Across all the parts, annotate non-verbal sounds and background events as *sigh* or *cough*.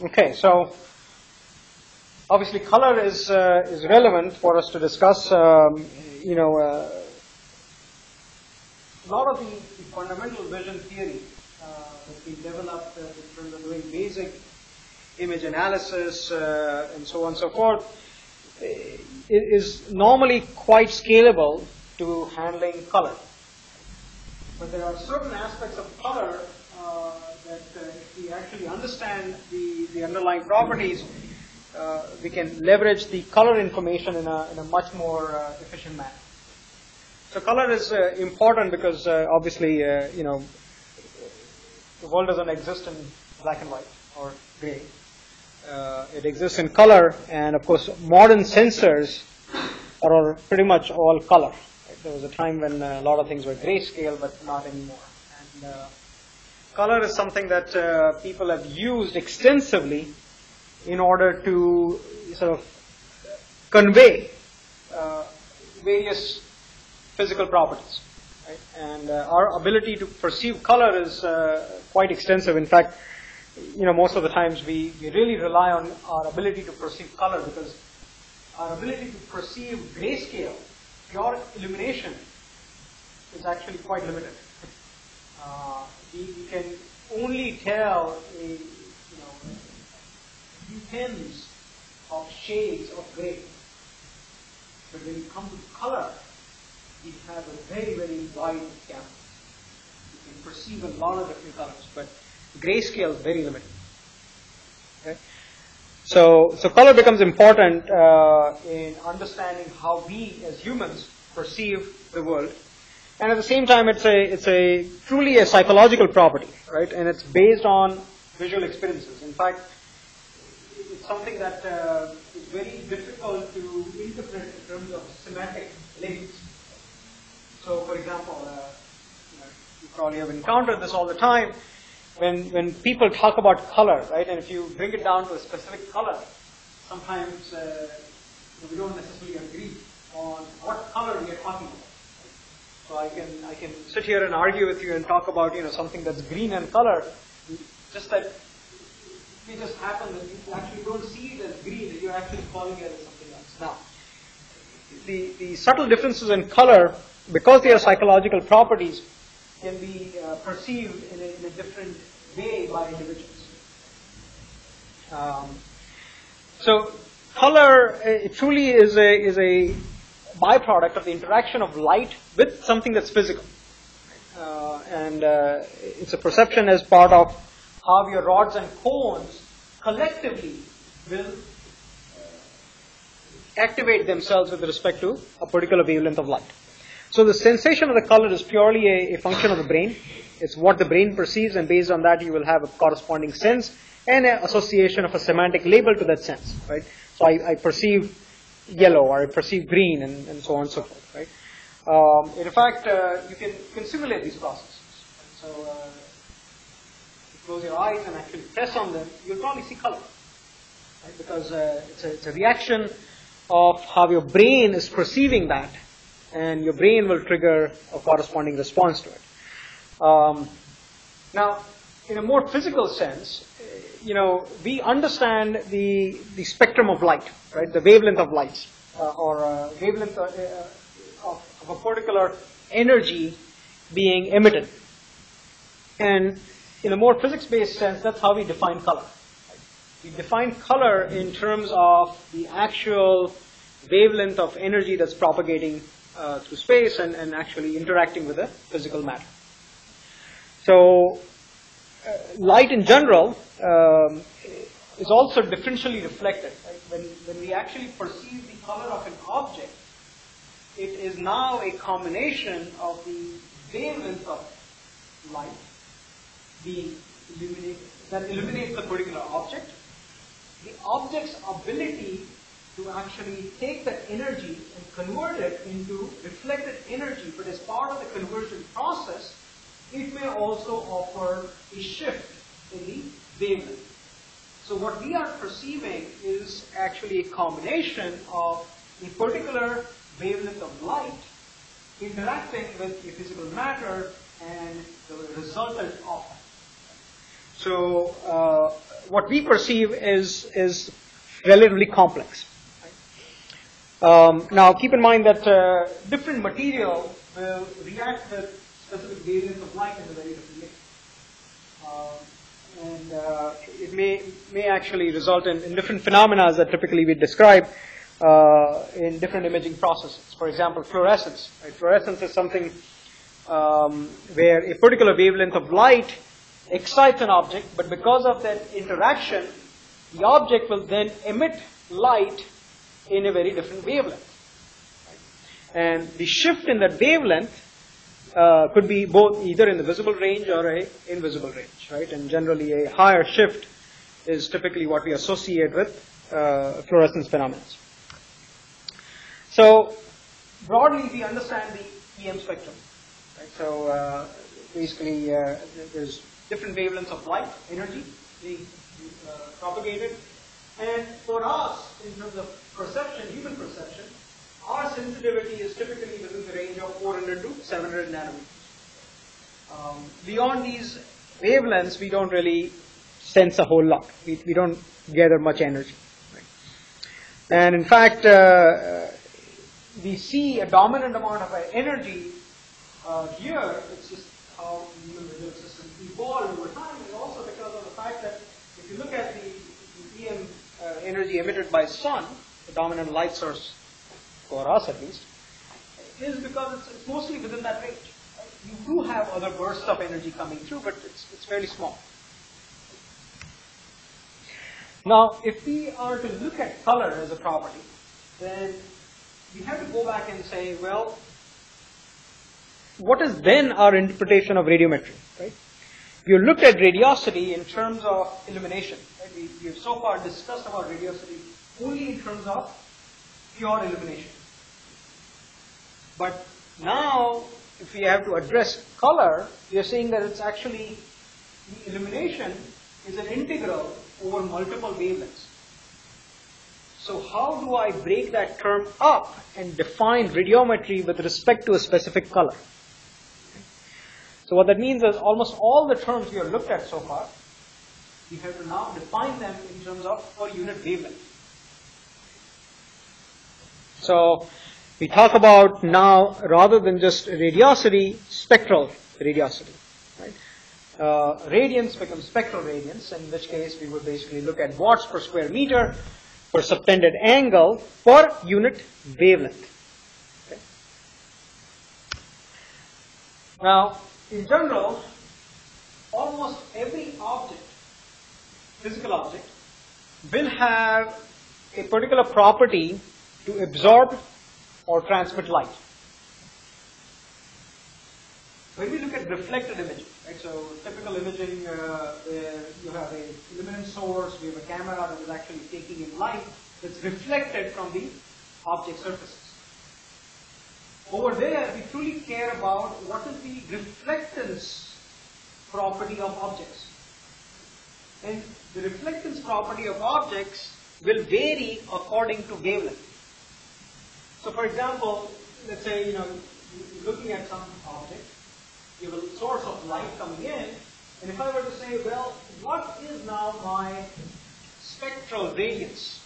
Okay, so obviously color is uh, is relevant for us to discuss. Um, you know, uh, a lot of the, the fundamental vision theory uh, that we developed uh, in terms of doing basic image analysis uh, and so on and so forth is normally quite scalable to handling color. But there are certain aspects of color that uh, if we actually understand the, the underlying properties, uh, we can leverage the color information in a, in a much more uh, efficient manner. So color is uh, important because uh, obviously, uh, you know, the world doesn't exist in black and white or gray. Uh, it exists in color, and of course, modern sensors are pretty much all color. There was a time when uh, a lot of things were grayscale, but not anymore. And uh, color is something that uh, people have used extensively in order to sort of convey uh, various physical properties. Right? And uh, our ability to perceive color is uh, quite extensive. In fact, you know, most of the times we, we really rely on our ability to perceive color because our ability to perceive grayscale, pure illumination, is actually quite limited. Uh, we, we can only tell a, you know, few tens of shades of gray. But when you come to color, we have a very, very wide gamut. You can perceive a lot of different colors, but grayscale is very limited. Okay? So, so color becomes important uh, in understanding how we as humans perceive the world. And at the same time, it's a, it's a truly a psychological property, right? And it's based on visual experiences. In fact, it's something that uh, is very difficult to interpret in terms of semantic links. So, for example, uh, you, probably have encountered this all the time when, when people talk about color, right? And if you bring it down to a specific color, sometimes uh, we don't necessarily agree on what color we are talking about. So I can I can sit here and argue with you and talk about you know something that's green in color, just that it just happen that you actually don't see it as green, you're actually calling it as something else. Now, the, the subtle differences in color, because they are psychological properties, can be uh, perceived in a, in a, different way by individuals. Um, so, color uh, truly is a is a byproduct of the interaction of light with something that's physical. Uh, and uh, it's a perception as part of how your rods and cones collectively will uh, activate themselves with respect to a particular wavelength of light. So the sensation of the color is purely a, a function of the brain. It's what the brain perceives, and based on that, you will have a corresponding sense and an association of a semantic label to that sense, right? So I, I perceive yellow or I perceive green and, and so on and so forth, right? Um, in fact, uh, you can, you can simulate these processes. So uh, you close your eyes and actually press on them, you'll probably see color, right? Because uh, it's, a, it's a reaction of how your brain is perceiving that, and your brain will trigger a corresponding response to it. Um, now, in a more physical sense, you know, we understand the, the spectrum of light, right, the wavelength of lights, uh, or uh, wavelength of, uh, of, of, a particular energy being emitted. And in a more physics-based sense, that's how we define color. We define color in terms of the actual wavelength of energy that's propagating uh, through space and, and actually interacting with the physical matter. So uh, light in general um, is also differentially reflected. Right? When, when we actually perceive the color of an object, it is now a combination of the wavelength of light being illuminated, that illuminates the particular object, the object's ability to actually take that energy and convert it into reflected energy, but as part of the conversion process, it may also offer a shift in the wavelength. So what we are perceiving is actually a combination of a particular wavelength of light interacting with a physical matter and the resultant of that. So uh, what we perceive is, is relatively complex. Um, now keep in mind that uh, different material will react with specific wavelengths of light in a very different way. Um, and uh, it may, may actually result in, in, different phenomena that typically we describe uh, in different imaging processes. For example, fluorescence. Right? Fluorescence is something um, where a particular wavelength of light excites an object, but because of that interaction, the object will then emit light in a very different wavelength. And the shift in that wavelength uh, could be both either in the visible range or a invisible range, right? And generally, a higher shift is typically what we associate with uh, fluorescence phenomena. So, broadly, we understand the EM spectrum. Right? So, uh, basically, uh, there's different wavelengths of light, energy being uh, propagated. And for us, in terms of perception, human perception, our sensitivity is typically within the range of 400 to 700 nanometers. Um, beyond these wavelengths, we don't really sense a whole lot. We, we don't gather much energy. Right? And in fact, uh, we see a dominant amount of energy uh, here. It's just how human visual systems evolved over time, and also because of the fact that if you look at the, the EM uh, energy emitted by sun, the dominant light source for us at least, is because it's, it's mostly within that range. You do have other bursts of energy coming through, but it's, it's fairly small. Now, if we are to look at color as a property, then we have to go back and say, well, what is then our interpretation of radiometry, right? You looked at radiosity in terms of illumination. Right? We, we have so far discussed about radiosity only in terms of pure illumination. But now, if we have to address color, we are saying that it's actually the illumination is an integral over multiple wavelengths. So how do I break that term up and define radiometry with respect to a specific color? So what that means is almost all the terms we have looked at so far, we have to now define them in terms of per unit wavelength. So we talk about now, rather than just radiosity, spectral radiosity. Right? Uh, radiance becomes spectral radiance, in which case we would basically look at watts per square meter per subtended angle per unit wavelength. Okay? Now, in general, almost every object, physical object, will have a particular property to absorb or transmit light. When we look at reflected imaging, right, so typical imaging uh, you have a luminance source, we have a camera that is actually taking in light that's reflected from the object surfaces. Over there, we truly care about what is the reflectance property of objects. And the reflectance property of objects will vary according to wavelength. So for example, let's say, you know, you're looking at some object, you have a source of light coming in, and if I were to say, well, what is now my spectral radiance?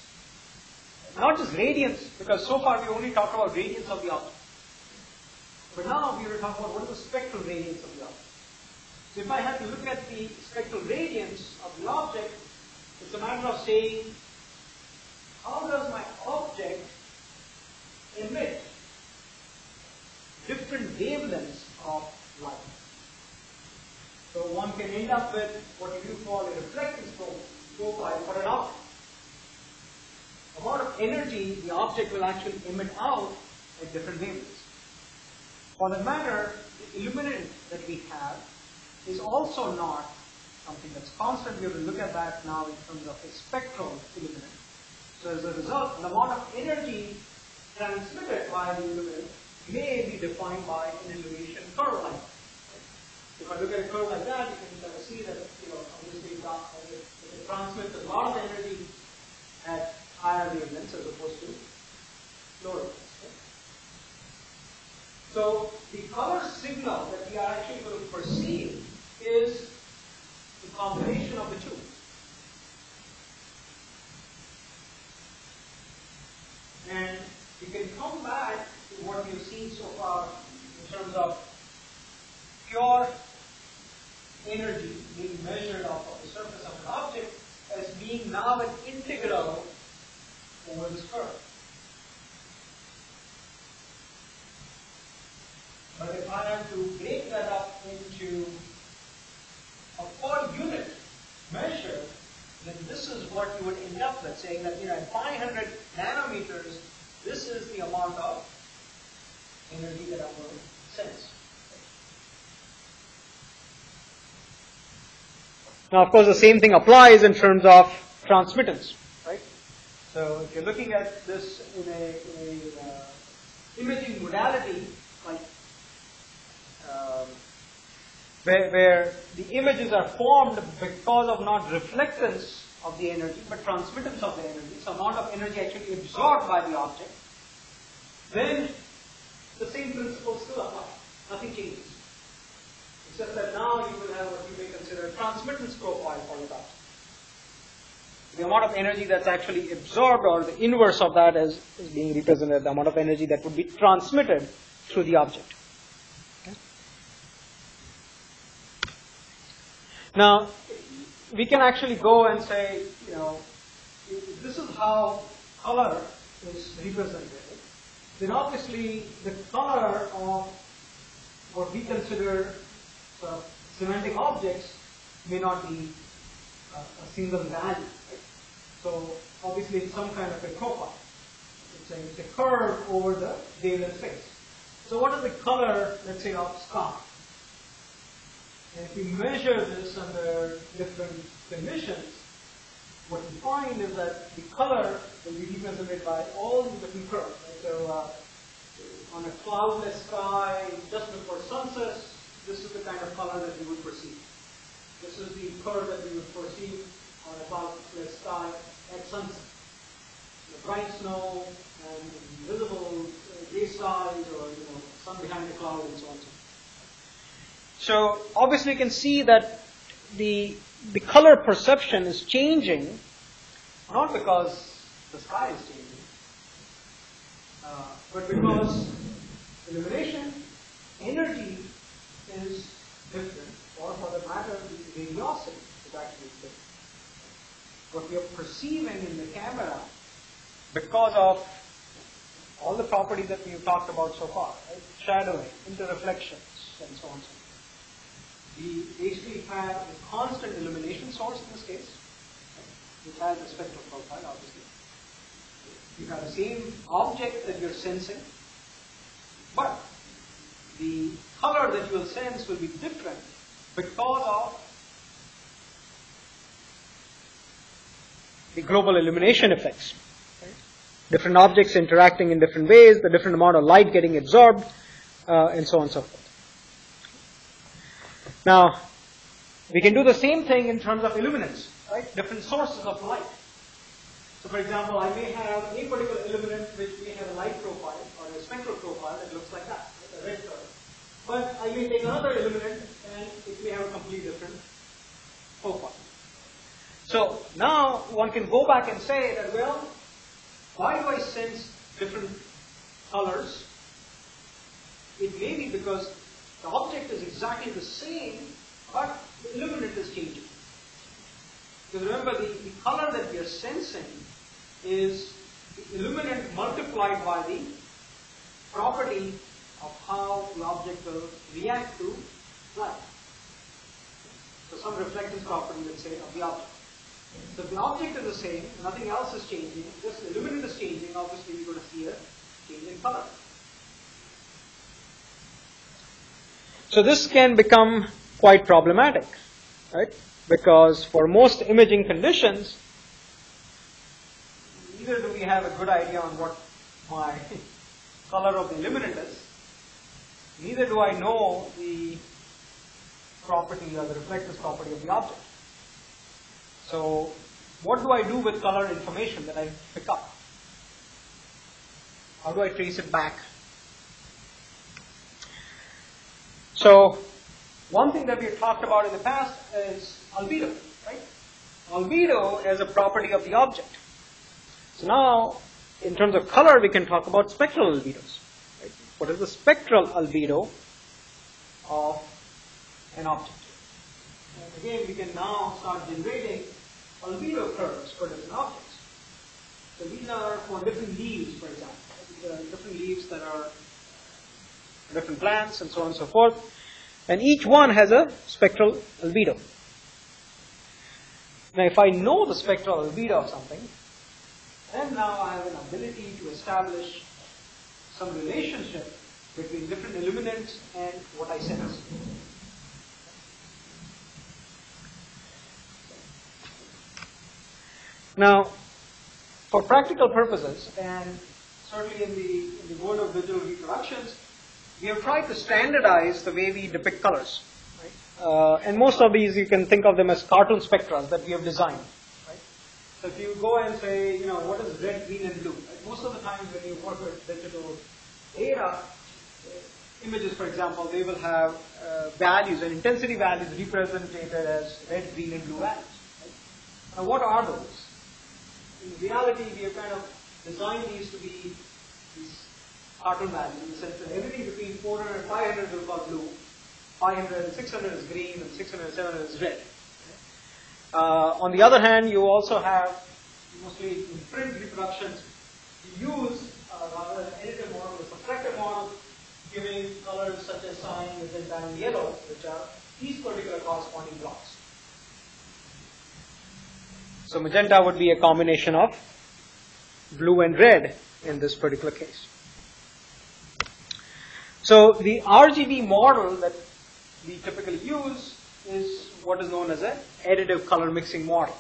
Not just radiance, because so far we only talked about radiance of the object. But now we are talking about what is the spectral radiance of the object. So if I had to look at the spectral radiance of the object, it's a matter of saying, how does my object emit different wavelengths of light? So one can end up with what you call a reflectance profile for an object. Amount of energy the object will actually emit out at different wavelengths. For that matter, the illuminant that we have is also not something that's constant. We have to look at that now in terms of a spectral illuminant. So as a result, the amount of energy transmitted by the illuminant may be defined by an illumination curve like that. If I look at a curve like that, you can kind of see that, you know, obviously it, it transmits a lot of energy at higher wavelengths as opposed to lower wavelengths. So the color signal that we are actually going to perceive is the combination of the two. And you can come back to what you've seen so far in terms of pure energy being measured off of the surface of an object as being now an integral over this curve. But if I have to break that up into a per unit measure, then this is what you would end up with, saying that you know at 500 nanometers, this is the amount of energy that I'm going to sense. Now, of course, the same thing applies in terms of transmittance, right? So, if you're looking at this in a, in a uh, imaging modality, like um, where, where the images are formed because of not reflectance of the energy, but transmittance of the energy, so amount of energy actually absorbed by the object, then the same principles still apply. Nothing changes. Except that now you will have what you may consider a transmittance profile for the object. The amount of energy that's actually absorbed, or the inverse of that is, is being represented, the amount of energy that would be transmitted through the object. Now, we can actually go and say, you know, this is how color is represented. Then obviously the color of what we consider uh, semantic objects may not be uh, a single value. Right? So obviously it's some kind of a profile. It's a, it's a curve over the Galen space. So what is the color, let's say, of sky? And if we measure this under different conditions, what we find is that the color will be represented by all the different curves. Right? So uh, on a cloudless sky, just before sunset, this is the kind of color that we would perceive. This is the curve that we would perceive on a cloudless sky at sunset. The bright snow and visible gray skies or you know sun behind the cloud and so on and so forth. So obviously you can see that the, the color perception is changing, not because the sky is changing, uh, but because illumination energy is different, or for the matter, the radiosity is actually different. What we are perceiving in the camera, because of all the properties that we've talked about so far, right? shadowing, interreflections, and so on and so forth we basically have a constant illumination source in this case, which has a spectral profile, obviously. You have the same object that you're sensing, but the color that you will sense will be different because of the global illumination effects. Different objects interacting in different ways, the different amount of light getting absorbed, uh, and so on and so forth. Now, we can do the same thing in terms of illuminance, right? Different sources of light. So, for example, I may have a particular illuminant which may have a light profile or a spectral profile that looks like that, a red color. But I may take another illuminant and it may have a completely different profile. So now one can go back and say that, well, why do I sense different colors? It may be because the object is exactly the same, but the illuminant is changing. Because remember, the, the color that we are sensing is the illuminant multiplied by the property of how the object will react to light. So some reflectance property, let's say, of the object. So if the object is the same, nothing else is changing, just the illuminant is changing, obviously we're going to see a change in color. So this can become quite problematic, right? Because for most imaging conditions, neither do we have a good idea on what my *laughs* color of the illuminant is, neither do I know the property or the reflectance property of the object. So what do I do with color information that I pick up? How do I trace it back So one thing that we've talked about in the past is albedo, right? Albedo is a property of the object. So now, in terms of color, we can talk about spectral albedos. Right? What is the spectral albedo of an object? And again, we can now start generating albedo curves for different objects. So these are for different leaves, for example. Different leaves that are different plants and so on and so forth. And each one has a spectral albedo. Now, if I know the spectral albedo of something, then now I have an ability to establish some relationship between different illuminants and what I sense. Now, for practical purposes, and certainly in the, in the world of visual reproductions, we have tried to standardize the way we depict colors. Right? Uh, and most of these, you can think of them as cartoon spectra that we have designed. Right? So if you go and say, you know, what is red, green, and blue? Right? Most of the times when you work with digital data, uh, images, for example, they will have uh, values and intensity values represented as red, green, and blue values. Now, what are those? in reality, we have kind of designed these to be cartoon values the everything between 400 and 500 will call blue, 500 and 600 is green, and 600 and 700 is red. Uh, on the other hand, you also have, mostly in print reproductions, you use uh, rather an edited model, a subtractive model, giving colors such as cyan, magenta, and yellow, which are these particular corresponding blocks. So magenta would be a combination of blue and red in this particular case. So the RGB model that we typically use is what is known as an additive color mixing model.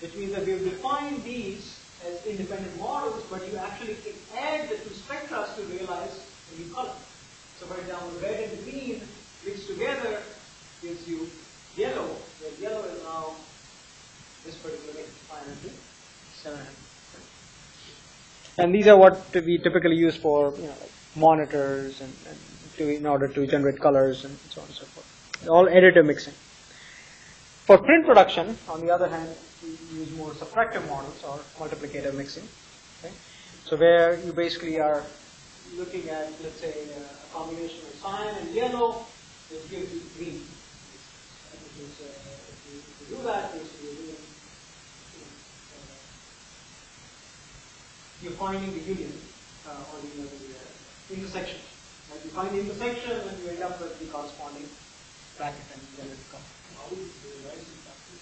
Which means that we've defined these as independent models, but you actually can add the two spectra to realize a new color. So for example, red and green mixed together gives you yellow, where yellow is now this particular way, 500 to 700. And these are what we typically use for you know, monitors and, and to, in order to generate colors and so on and so forth. All additive mixing. For print production, on the other hand, we use more subtractive models or multiplicative mixing. Okay? So where you basically are looking at, let's say, a combination of cyan and yellow, which gives you green. Uh, if, you, if you do that, basically you're you're finding the union uh, or the uh, intersection. Right? You find the intersection and you end up with the corresponding bracket and then it comes. How is the rising factor?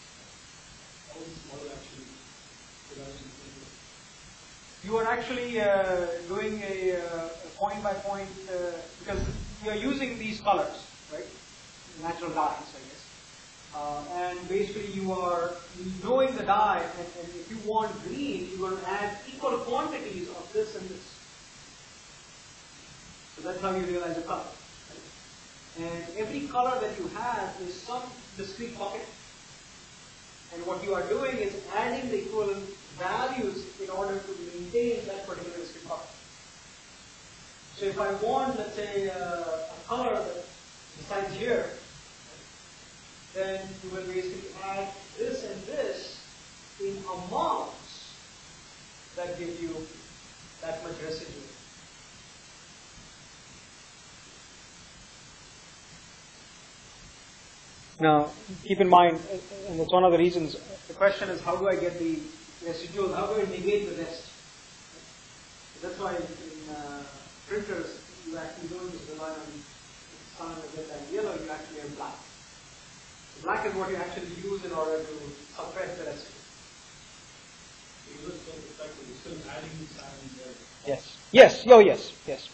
How is this model actually You are actually uh, doing a, uh, a point by point uh, because you are using these colors, right? Natural dyes, I guess. Uh, and basically you are knowing the dye and, and if you want green, you will add equal quantities of this and this. That's how you realize a color. And every color that you have is some discrete pocket. And what you are doing is adding the equivalent values in order to maintain that particular discrete bucket. So if I want, let's say, uh, a color that besides here, then you will basically add this and this in amounts that give you that much residue. Now, keep in mind, and it's one of the reasons, the question is how do I get the residuals, how do I negate the rest? That's why in uh, printers, you actually don't just rely on cyan, magenta, and yellow, you actually have black. Black is what you actually use in order to suppress the residue. You just take the fact that you're still adding cyan there. Yes. Yes. Oh, yes. Yes.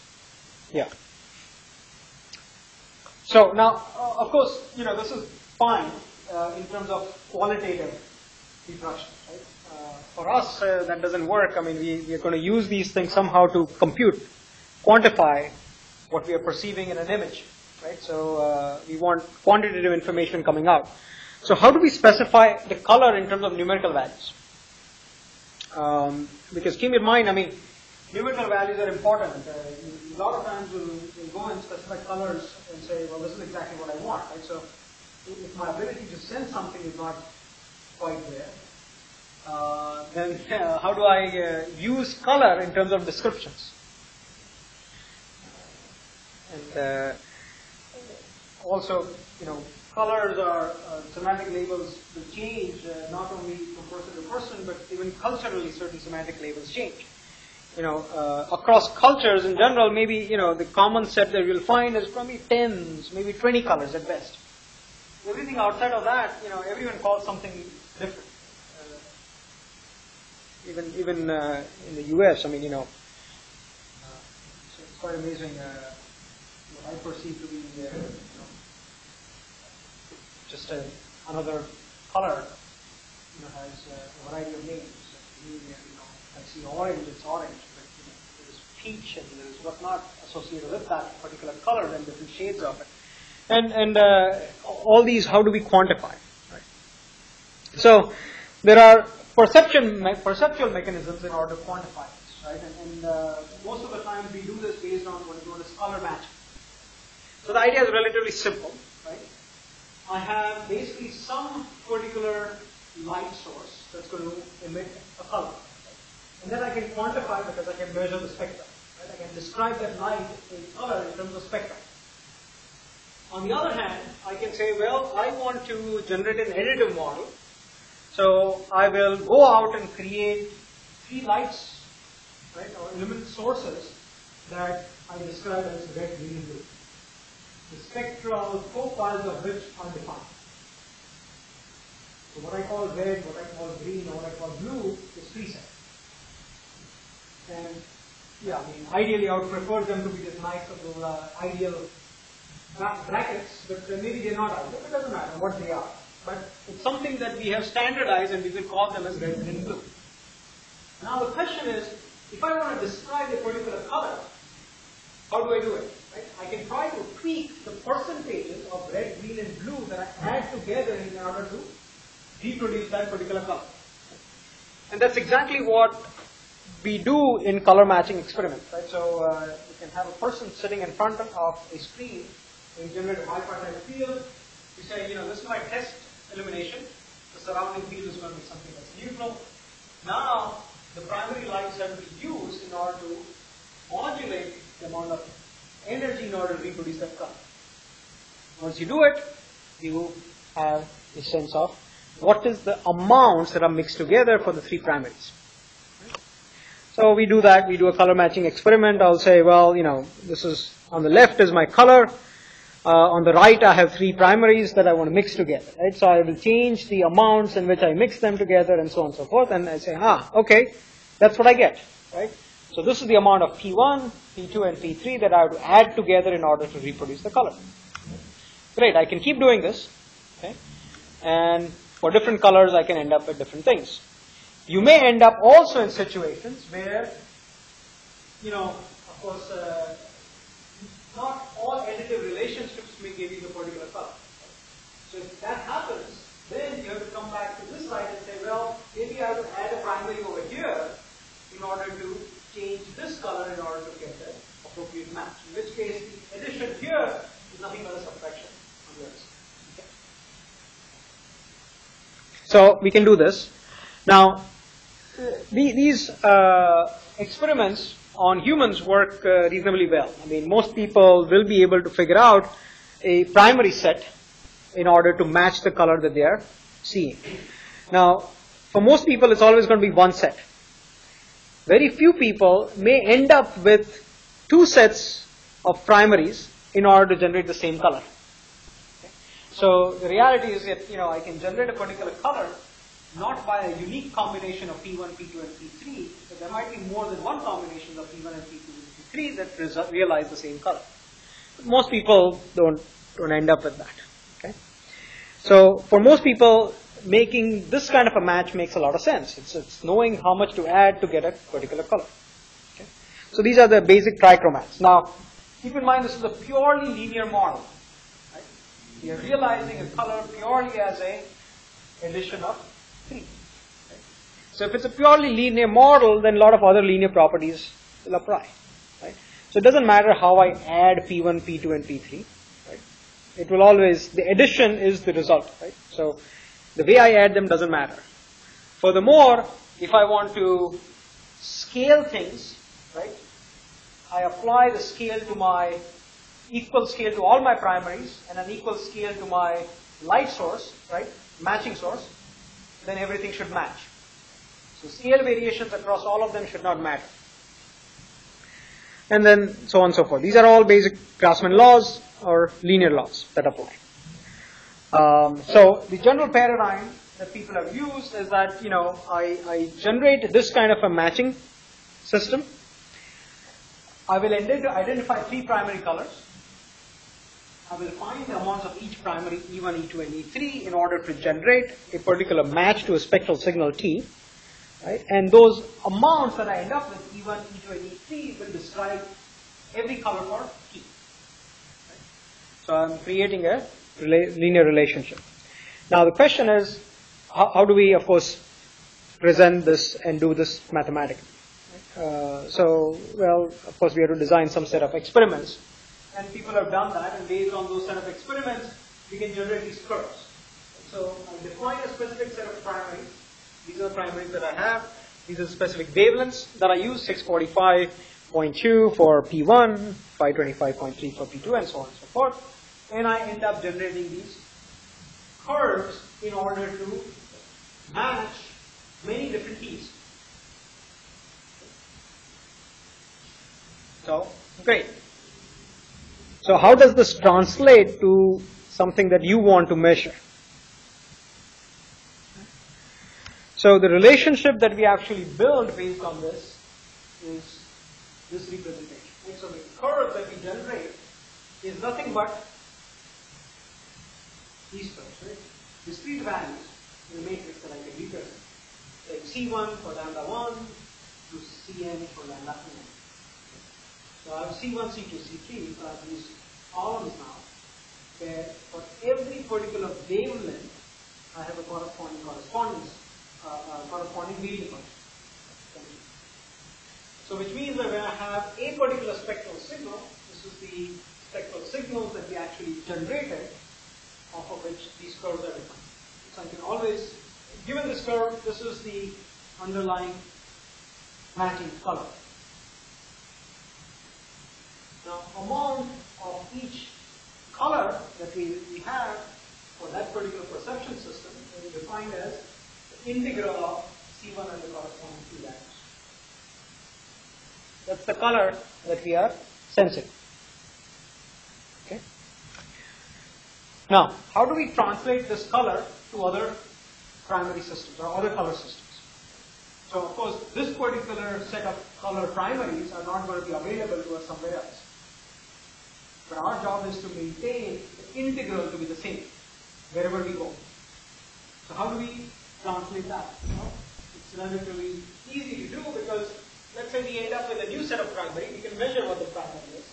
Yeah. So now, uh, of course, you know this is fine uh, in terms of qualitative. Right? Uh, for us, uh, that doesn't work. I mean, we, we are going to use these things somehow to compute, quantify what we are perceiving in an image. Right? So uh, we want quantitative information coming out. So how do we specify the color in terms of numerical values? Um, because keep in mind, I mean, numerical values are important. Uh, a lot of times we'll, we'll, go and specify colors and say, well, this is exactly what I want, right? So if my ability to sense something is not quite there, uh, then uh, *laughs* how do I uh, use color in terms of descriptions? And uh, also, you know, colors are uh, semantic labels will change not only from person to person, but even culturally, certain semantic labels change. You know, uh, across cultures in general, maybe you know the common set that you'll find is probably tens, maybe 20 colors at best. Everything outside of that, you know, everyone calls something different. Uh, even even uh, in the U.S., I mean, you know, uh, it's, quite amazing uh, what I perceive to be, uh, you know, just a, another color, you know, has a variety of names. Orange, it's orange, but you know, there's peach and there's whatnot associated with that particular color and different shades of it. And, and uh, all these, how do we quantify? Right? So there are perception, me- perceptual mechanisms in order to quantify this, right? And, and uh, most of the time we do this based on what is known as color matching. So the idea is relatively simple, right? I have basically some particular light source that's going to emit a color. And then I can quantify because I can measure the spectrum. Right? I can describe that light in color in terms of spectrum. On the other hand, I can say, well, I want to generate an additive model. So I will go out and create three lights, right, or element sources that I describe as red, green, blue. The spectral profiles of which are defined. So what I call red, what I call green, or what I call blue is preset. And yeah, I mean, ideally I would prefer them to be this nice little uh, ideal brackets, but uh, maybe they're not ideal. It doesn't matter what they are. But it's something that we have standardized and we will call them as red, green, blue. Now the question is, if I want to describe a particular color, how do I do it? Right? I can try to tweak the percentages of red, green, and blue that I add together in order to reproduce that particular color. And that's exactly what we do in color matching experiments, right? So uh, you can have a person sitting in front of a screen, and generate a bipartite field. You say, you know, this is my test illumination. The surrounding field is going to be something that's neutral. Now, the primary lights have to be used in order to modulate the amount of energy in order to reproduce that color. Once you do it, you have a sense of what is the amounts that are mixed together for the three primaries. So we do that, we do a color matching experiment. I'll say, well, you know, this is on the left is my color. Uh, on the right, I have three primaries that I want to mix together, right? So I will change the amounts in which I mix them together and so on and so forth. And I say, ah, okay, that's what I get, right? So this is the amount of P1, P2, and P3 that I have to add together in order to reproduce the color. Great, I can keep doing this, okay? And for different colors, I can end up with different things. You may end up also in situations where, you know, of course, uh, not all additive relationships may give you the particular color. So if that happens, then you have to come back to this side and say, well, maybe I to add a primary over here in order to change this color in order to get the appropriate match. In which case, the addition here is nothing but a subtraction on the other side. So we can do this. Now, these uh, experiments on humans work uh, reasonably well. I mean, most people will be able to figure out a primary set in order to match the color that they are seeing. Now, for most people, it's always going to be one set. Very few people may end up with two sets of primaries in order to generate the same color. Okay? So the reality is that you know I can generate a particular color not by a unique combination of P1, P2, and P3, but there might be more than one combination of P1 and P2 and P3 that realize the same color. But most people don't don't end up with that. Okay, so for most people, making this kind of a match makes a lot of sense. It's, it's knowing how much to add to get a particular color. Okay? So these are the basic trichromats. Now, keep in mind this is a purely linear model. Right? We are realizing a color purely as a addition of So if it's a purely linear model, then a lot of other linear properties will apply. Right? So it doesn't matter how I add P1, P2, and P3. Right? It will always, the addition is the result, right? So the way I add them doesn't matter. Furthermore, if I want to scale things, right, I apply the scale to my equal scale to all my primaries and an equal scale to my light source, right, matching source, then everything should match. So CL variations across all of them should not matter. And then so on and so forth. These are all basic Grassmann laws or linear laws that apply. Um, so the general paradigm that people have used is that, you know, I, I generate this kind of a matching system. I will identify three primary colors. I will find the amounts of each primary E1, E2, and E3 in order to generate a particular match to a spectral signal T. Right? And those amounts that I end up with, E1, E2, and E3, will describe every color for T. Right? So I'm creating a rela linear relationship. Now the question is, how, how, do we, of course, present this and do this mathematically? Uh, so, well, of course, we have to design some set of experiments and people have done that, and based on those set of experiments, we can generate these curves. So I define a specific set of primaries. These are the primaries that I have. These are specific wavelengths that I use, 645.2 for P1, 525.3 for P2, and so on and so forth. And I end up generating these curves in order to match many different keys. So, great. So how does this translate to something that you want to measure? So the relationship that we actually build based on this is this representation. So the curve that we generate is nothing but these terms, right? Discrete values in the matrix that I can represent. Like C1 for lambda 1 to Cn for lambda 2. So I have C1, C2, C3 are these columns now, where for every particular wavelength, I have a corresponding correspondence, uh, uh, corresponding field function. So which means that when I have a particular spectral signal, this is the spectral signals that we actually generated, off of which these curves are defined. So I can always, given this curve, this is the underlying matching color. Now, amount of each color that we, we have for that particular perception system is defined as the integral of C1 and the corresponding T values. That's the color that we are sensing. Okay. Now, how do we translate this color to other primary systems or other color systems? So, of course, this particular set of color primaries are not going to be available to us somewhere else. But our job is to maintain the integral to be the same wherever we go. So how do we translate that? it's relatively easy to do because let's say we end up with a new set of primary, we can measure what the primary is.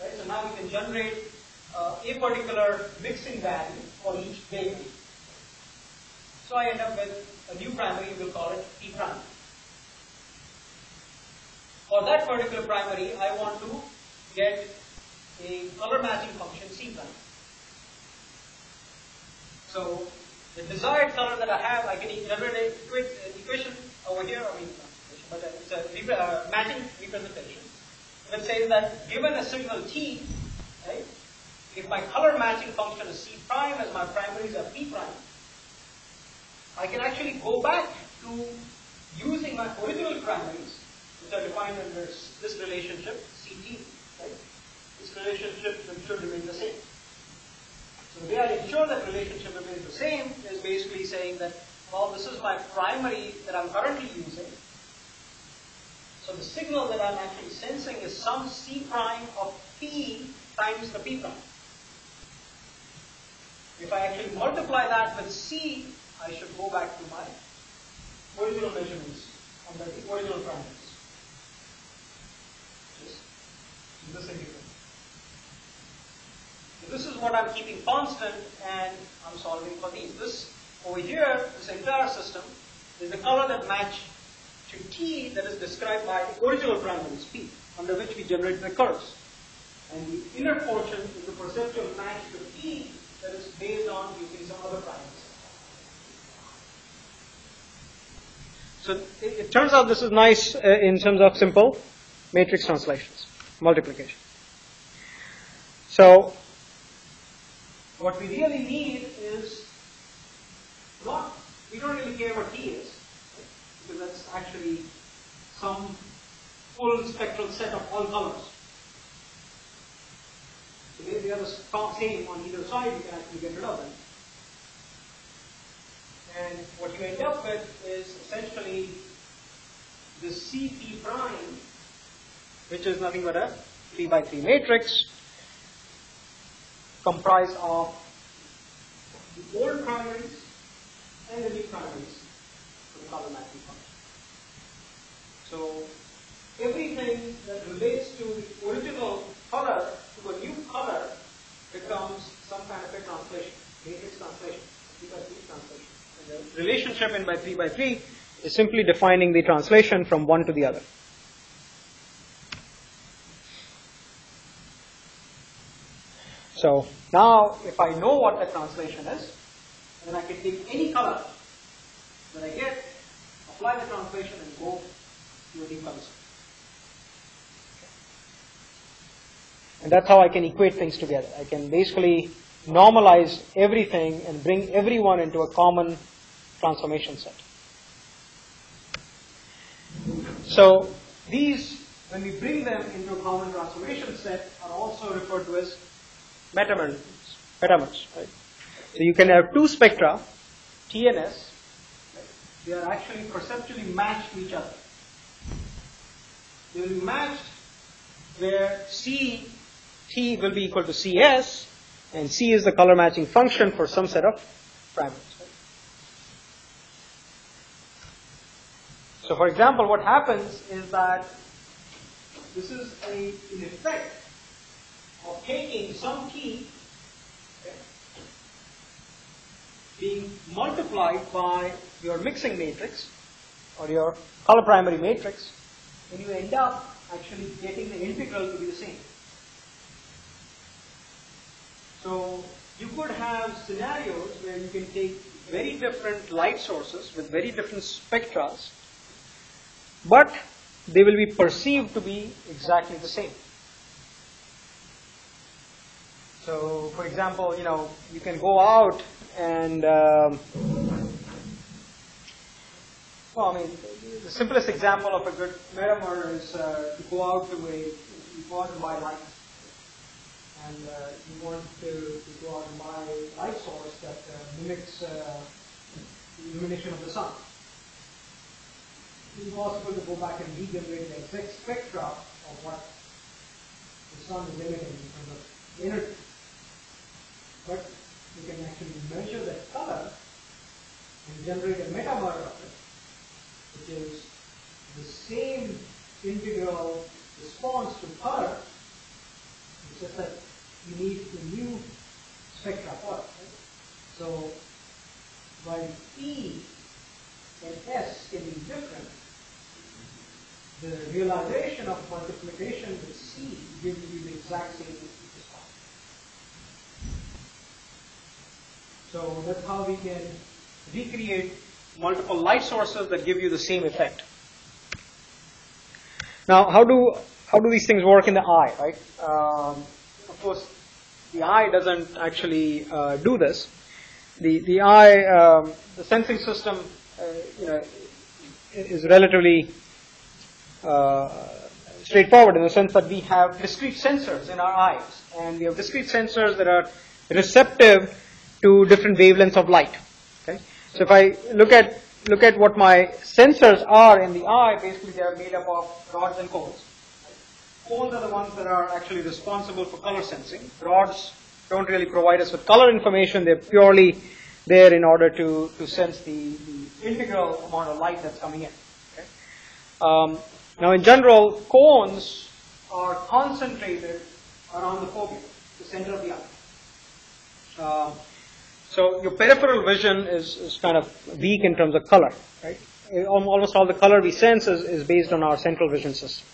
Right? So now we can generate uh, a particular mixing value for each variable. So I end up with a new primary, we'll call it P prime. For that particular primary, I want to get a color matching function C prime. So the desired color that I have, I can generate an equation over here, I mean, but it's a uh, matching representation that says that given a signal T, right, if my color matching function is C prime as my primaries are P prime, I can actually go back to using my original primaries, which are defined under this relationship, CT? This relationship should remain the same. So the way I ensure that relationship remains the same is basically saying that, well, this is my primary that I'm currently using. So the signal that I'm actually sensing is some C prime of P times the P prime. If I actually multiply that with C, I should go back to my original measurements on the original primaries. Just this integral. This is what I'm keeping constant and I'm solving for these. This over here, this entire system, is the color that match to T that is described by the original primaries P, under which we generate the curves. And the inner portion is the perceptual match to T that is based on using some other parameters. So it, it, turns out this is nice uh, in terms of simple matrix translations, multiplication. So what we really need is not, we don't really care what he is, because that's actually some full spectral set of all colors. So are the same on either side, you can actually get rid of them. And what you end up with is essentially the CP prime, which is nothing but a 3 by 3 matrix comprised of the old primaries and the new primaries for the matching function. So everything that relates to the original color to a new color becomes some kind of a translation, matrix translation, 3 by 3 translation. And the relationship in by 3 by 3 is simply defining the translation from one to the other. So now if I know what the translation is, then I can take any color that I get, apply the translation and go to a color set. And that's how I can equate things together. I can basically normalize everything and bring everyone into a common transformation set. So these, when we bring them into a common transformation set, are also referred to as metamers. metamers right? So you can have two spectra, T and S. They are actually perceptually matched to each other. They will be matched where C T will be equal to CS, and C is the color matching function for some set of parameters. So for example, what happens is that this is a, an effect of taking some key okay, being multiplied by your mixing matrix or your color primary matrix, and you end up actually getting the integral to be the same. So you could have scenarios where you can take very different light sources with very different spectra, but they will be perceived to be exactly the same. So, for example, you know, you can go out and, um, well, I mean, the simplest example of a good metamer is uh, to go out to a, you go out and buy light and uh, you want to, to, go out and buy light source that uh, mimics uh, the illumination of the sun. It's possible to go back and regenerate the exact spectra of what the sun is emitting in terms of energy. But you can actually measure that color and generate a metamer of it, which is the same integral response to color. It's just that you need a new spectra for it. Right? So while E and S can be different, the realization of multiplication with C gives you the exact same So that's how we can recreate multiple light sources that give you the same effect. Now, how do how do these things work in the eye, right? Um, of course, the eye doesn't actually uh, do this. The the eye, um, the sensing system, uh, you know, is relatively uh, straightforward in the sense that we have discrete sensors in our eyes, and we have discrete sensors that are receptive to different wavelengths of light. Okay, so if I look at look at what my sensors are in the eye, basically they are made up of rods and cones. Cones are the ones that are actually responsible for color sensing. Rods don't really provide us with color information. They're purely there in order to, to sense the, the integral amount of light that's coming in. Okay? Um, now, in general, cones are concentrated around the fovea, the center of the eye. Um, so your peripheral vision is, is kind of weak in terms of color, right? Almost all the color we sense is, is based on our central vision system.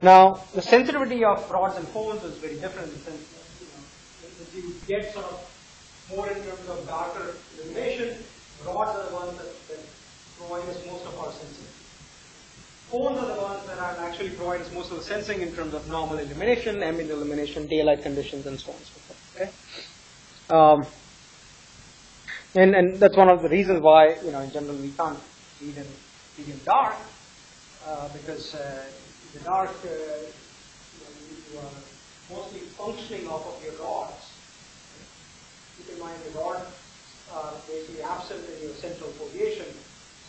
Now, the sensitivity of rods and cones is very different in sense you know, you get sort of more in terms of darker illumination, rods are the ones that, that provide us most of our sensing. Cones are the ones that actually provide us most of the sensing in terms of normal illumination, ambient illumination, daylight conditions, and so on and so forth. Okay? Um, and, and that's one of the reasons why, you know, in general, we can't read in, dark, uh, because uh, the dark, uh, you, know, you are mostly functioning off of your rods. Keep in mind the rod are basically absent in your central foliation,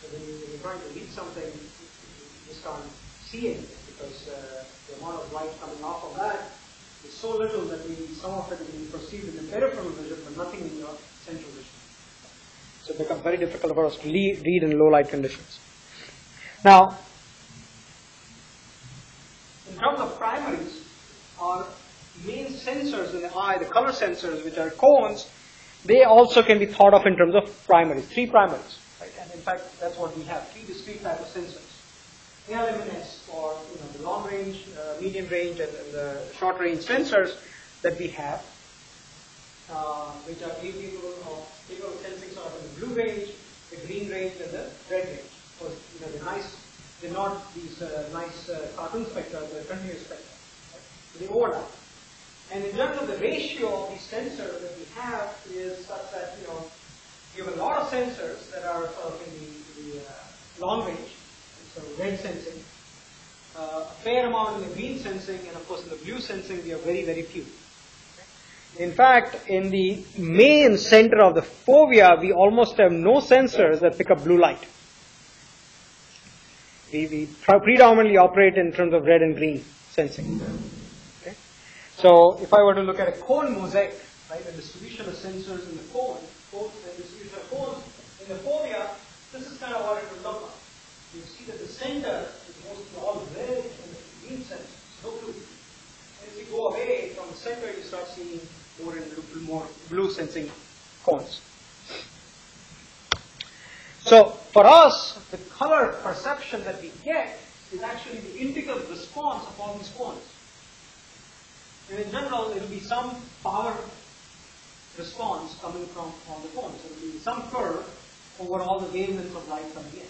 so when, you, you're trying to read something, you just can't see it because uh, the amount of light coming off of that is so little that some of it will be perceived in the peripheral vision, but nothing in your central vision. So it becomes very difficult for us to read in low light conditions. Now, in terms of primaries, our main sensors in the eye, the color sensors, which are cones, they also can be thought of in terms of primaries, three primaries. Right? And in fact, that's what we have, three discrete type of sensors. ALMNS for you know, the long range, uh, medium range, and, and, the short range sensors that we have, uh, which are capable of, capable of sensing sort of in the blue range, the green range, and the red range. So, you know, the nice, they're not these uh, nice uh, cartoon spectra, they're continuous spectra. Right? They overlap. And in general, the ratio of these sensors that we have is such that, you know, you have a lot of sensors that are sort of in the, the uh, long range, so red sensing, uh, a fair amount in the green sensing, and of course in the blue sensing we have very, very few. In fact, in the main center of the fovea, we almost have no sensors that pick up blue light. We, we predominantly operate in terms of red and green sensing. Okay? So if I were to look at a cone mosaic, right, a distribution of sensors in the cone, cones and distribution of cones in the fovea, this is kind of what it would look like. You see that the center is mostly all red and the green sensors, no blue. As you go away from the center, you start seeing more and blue, more blue sensing cones. So for us, the color perception that we get is actually the integral response of all these cones. And in general, it will be some power response coming from all the cones. So it will be some curve over all the wavelengths of light coming in.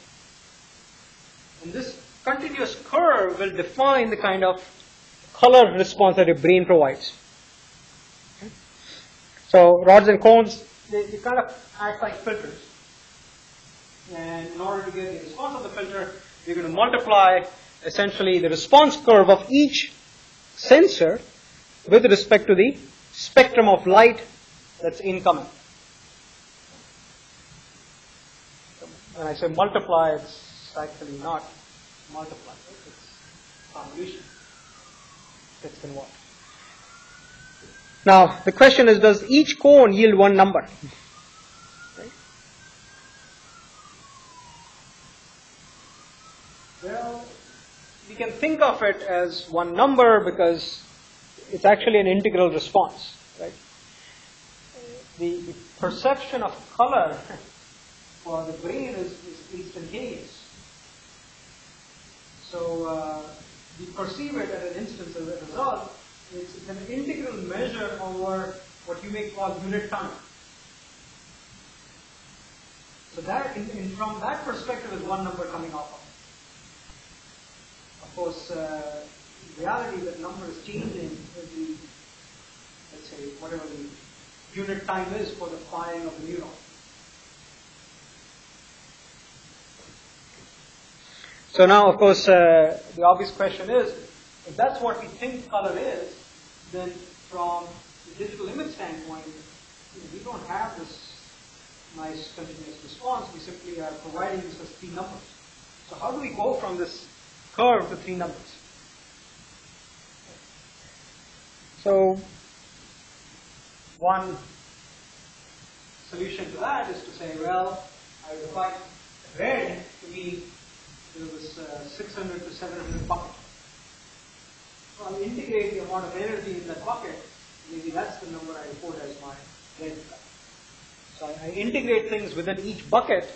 And this continuous curve will define the kind of color response that your brain provides. So rods and cones, they, they kind of act like filters. And in order to get the response of the filter, we're going to multiply essentially the response curve of each sensor with respect to the spectrum of light that's incoming. When I say multiply, it's actually not multiply, it's convolution that's convolved. Now, the question is, does each cone yield one number? Right? Well, we can think of it as one number because it's actually an integral response, right? The, the perception of color *laughs* for the brain is, is instantaneous. So uh, we perceive it at an instance as a result. It's, an integral measure over what you may call unit time. So that, in, in, from that perspective, is one number coming off of. Of course, uh, reality, that number is changing with the, let's say, whatever the unit time is for the firing of the neuron. So now, of course, uh, the obvious question is, if that's what we think color is, then from the digital image standpoint, we don't have this nice continuous response. We simply are providing this as three numbers. So how do we go from this curve to three numbers? So one solution to that is to say, well, I would like red to be there was uh, 600 to 700 bucket. So I'll integrate the amount of energy in that bucket. Maybe that's the number I report as my red. So I, I integrate things within each bucket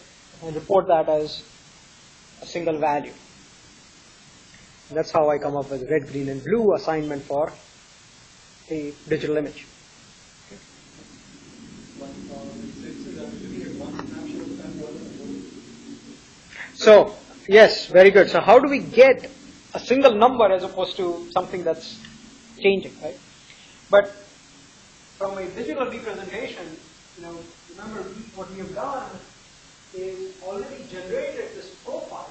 and report that as a single value. That's how I come up with red, green, and blue assignment for a digital image. So, yes, very good. So, how do we get a single number as opposed to something that's changing, right? But from a digital representation, you know, remember what we have done is already generated this profile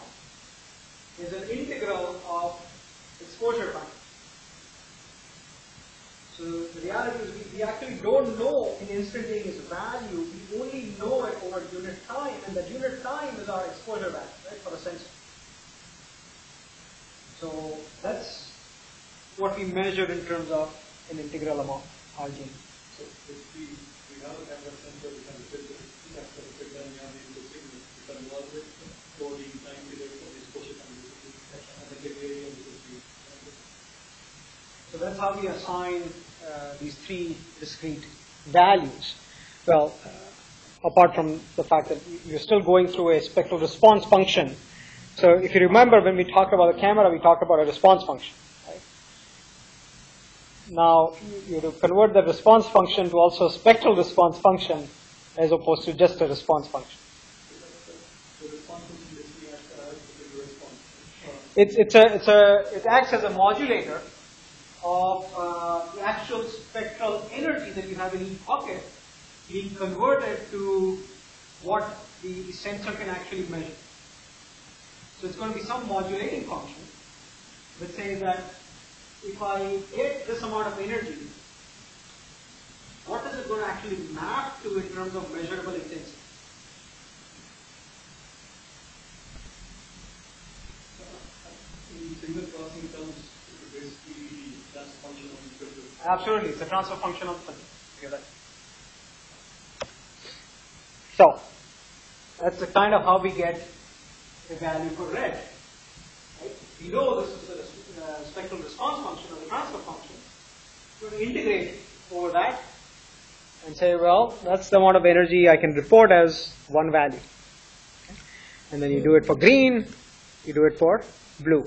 is an integral of exposure time. So the reality is we, we actually don't know an instantaneous value, we only know it over unit time, and the unit time is our exposure value, right, for a sensor. So that's what we measure in terms of an integral amount, RG. So if we, we have a camera sensor, we can fit it, we have to fit them on the signal, we can for the time period for the exposure and then get area of the. So that's how we assign uh, these three discrete values. Well, uh, apart from the fact that you're still going through a spectral response function. So if you remember when we talked about the camera, we talked about a response function. Right? Now, you convert the response function to also a spectral response function as opposed to just a response function. It's, it's a, it's a, it acts as a modulator of uh, the actual spectral energy that you have in each pocket being converted to what the sensor can actually measure. So it's going to be some modulating function that says that if I get this amount of energy, what is it going to actually map to in terms of measurable intensity? In signal processing terms, basically that's a function of the filter. Absolutely, it's a transfer function of the filter. So, that's the kind of how we get a value for red. Right? We know this is the uh, spectral response function or the transfer function. Going to integrate over that and say, well, that's the amount of energy I can report as one value. Okay? And then you do it for green, you do it for blue.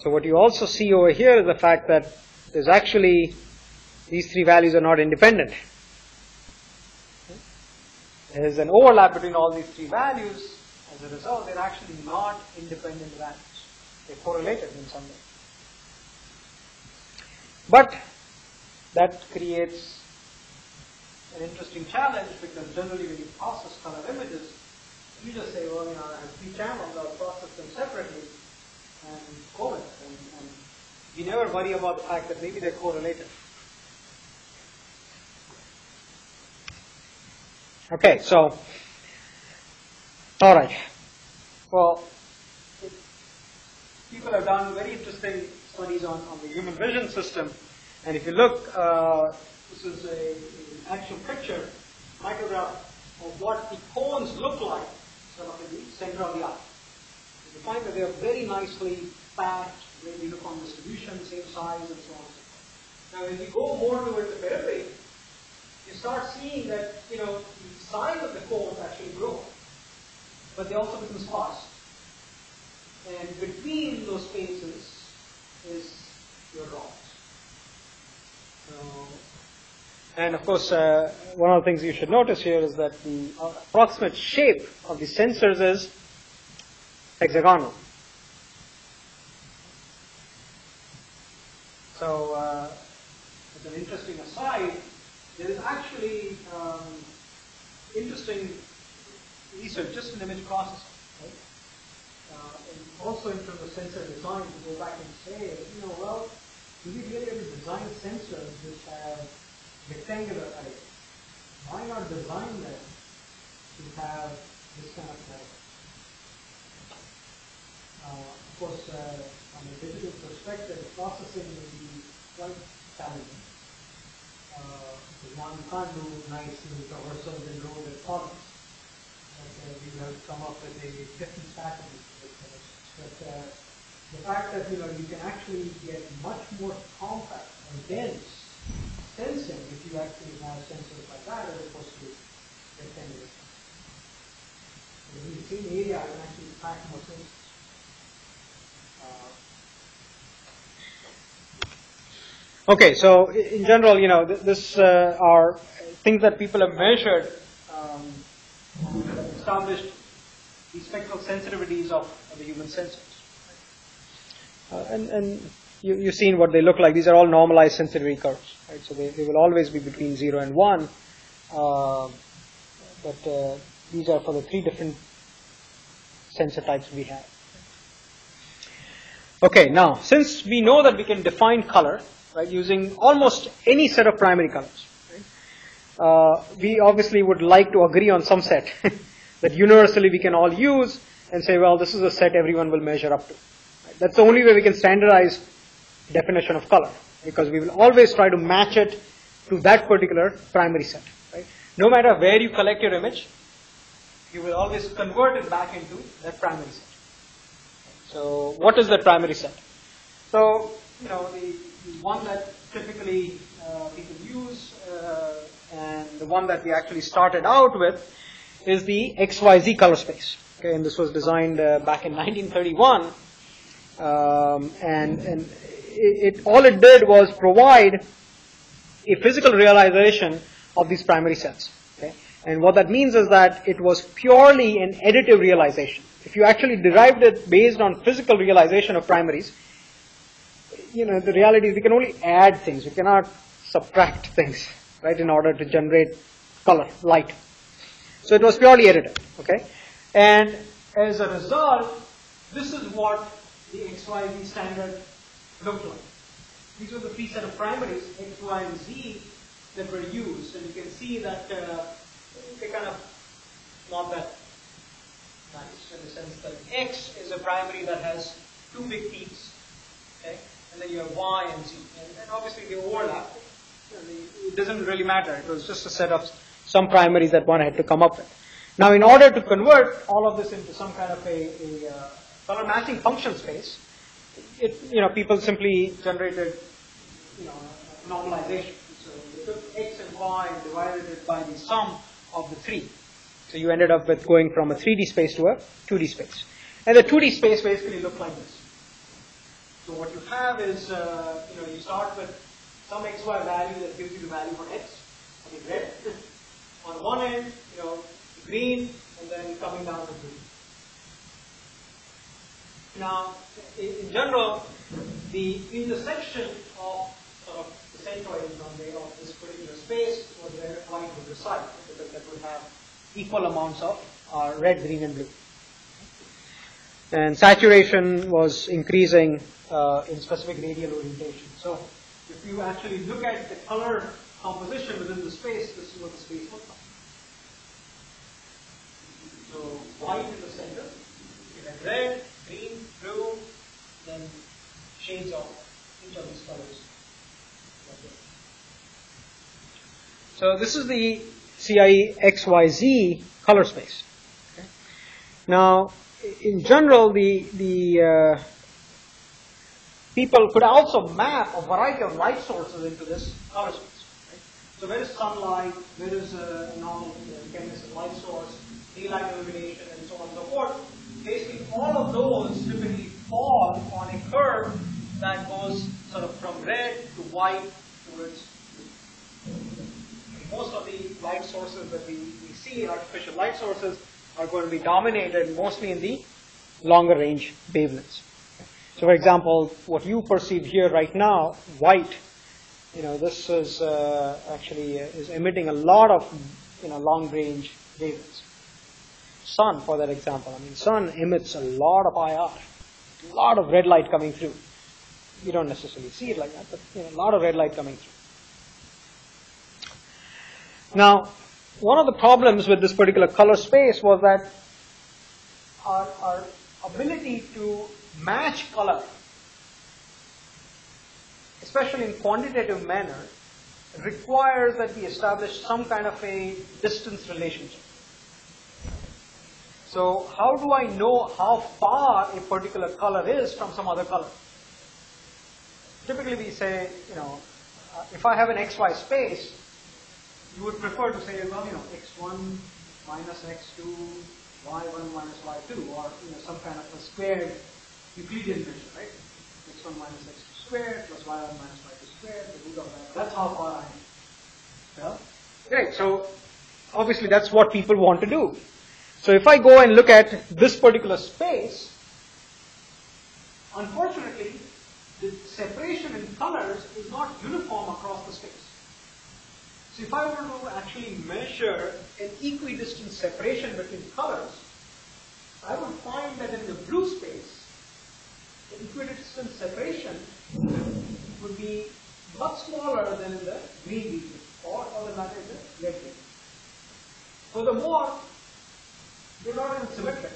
So what you also see over here is the fact that there's actually, these three values are not independent. There's an overlap between all these three values. As a result, they're actually not independent values. They're correlated in some way. But that creates an interesting challenge because generally when you process color images, you just say, well, you know, I have three channels, I'll process them separately and call it. And, and you never worry about the fact that maybe they're correlated. Okay, so, all right. Well, people have done very interesting studies on, on the human vision system. And if you look, uh, this is a, an actual picture, micrograph of what the cones look like, sort of in the center of the eye. You find that they are very nicely packed, very uniform distribution, same size, and so on. Now, as you go more toward the periphery, you start seeing that, you know, the size of the cones actually grow, but they also become sparse. And between those spaces is your rods. So, and of course, uh, one of the things you should notice here is that the approximate shape of the sensors is hexagonal. So, uh, as an interesting aside, there is actually um, interesting research just an image processing, right? Uh, and also in terms of sensor design, to go back and say, you know, well, do we really have to design sensors which have rectangular height? Why not design them to have this kind of height? Uh, of course, uh, from a digital perspective, processing will be quite challenging. Uh, you can't do nice traversals and road and columns and we have come up with a different strategy But uh, the fact that you know you can actually get much more compact and dense sensing if you actually have sensors like that as opposed to rectangular. So in the same area, I can actually pack more sensors. Uh, okay, so in general, you know, these this uh, are things that people have measured um, established the spectral sensitivities of, of the human sensors. Uh, and and you, you've seen what they look like. These are all normalized sensitivity curves, right? So they, they will always be between 0 and 1. Uh, but uh, these are for the three different sensor types we have. Okay, now, since we know that we can define color, right, using almost any set of primary colors, right, uh, we obviously would like to agree on some set *laughs* that universally we can all use and say, well, this is a set everyone will measure up to. Right? That's the only way we can standardize definition of color, because we will always try to match it to that particular primary set. Right? No matter where you collect your image, you will always convert it back into that primary set. So what is the primary set? So, you know, the, the one that typically uh, people use uh, and the one that we actually started out with is the XYZ color space. Okay, and this was designed uh, back in 1931. Um, and and it, it, all it did was provide a physical realization of these primary sets. Okay? And what that means is that it was purely an additive realization. If you actually derived it based on physical realization of primaries, you know, the reality is we can only add things. We cannot subtract things, right, in order to generate color, light. So it was purely additive, okay? And as a result, this is what the XYZ standard looked like. These were the three set of primaries, X, Y, and Z, that were used. And you can see that uh, they kind of not that nice in the sense that X is a primary that has two big peaks, okay? And then you have Y and Z. And, and obviously they overlap. It doesn't really matter. It was just a set of some primaries that one had to come up with. Now, in order to convert all of this into some kind of a, a uh, color matching function space, it, you know, people simply generated, you know, normalization. So they took x and y and divided it by the sum of the three. So you ended up with going from a 3D space to a 2D space. And the 2D space basically looked like this. So what you have is, uh, you know, you start with some xy value that gives you the value for x, I mean red. On one end, you know, green, and then coming down to blue. Now, in, in general, the intersection of sort of the centroids on the, of this particular space was where light would reside, because that would have equal amounts of uh, red, green, and blue. And saturation was increasing uh, in specific radial orientation. So, if you actually look at the color composition within the space, this is what the space looks like. So white in the center, you have red, green, blue, then shades of each of these colors. this. So this is the CIE XYZ color space. Okay. Now, in general, the the uh, people could also map a variety of light sources into this color space. Right? So where is sunlight? Where is uh, normal uh, chemical light source? Daylight illumination, and so on and so forth. Basically, all of those typically fall on a curve that goes sort of from red to white towards blue. Most of the light sources that we, we see, artificial light sources, are going to be dominated mostly in the longer range wavelengths. So, for example, what you perceive here right now, white, you know, this is uh, actually uh, is emitting a lot of, you know, long range wavelengths. Sun, for that example, I mean, sun emits a lot of IR, a lot of red light coming through. You don't necessarily see it like that, but you know, a lot of red light coming through. Now, one of the problems with this particular color space was that our, our ability to match color, especially in quantitative manner, requires that we establish some kind of a distance relationship. So how do I know how far a particular color is from some other color? Typically we say, you know, uh, if I have an xy space, you would prefer to say, well, you know, x1 minus x2, y1 minus y2, or you know, some kind of a squared Euclidean measure, right? x1 minus x2 squared plus y1 minus y2 squared, the root of that. That's how far I am. Yeah? Great. So obviously that's what people want to do. So if I go and look at this particular space, unfortunately, the separation in colors is not uniform across the space. So if I were to actually measure an equidistant separation between colors, I would find that in the blue space, the equidistant separation would be much smaller than in the green region, or for the the red region. Furthermore, they're not even symmetric.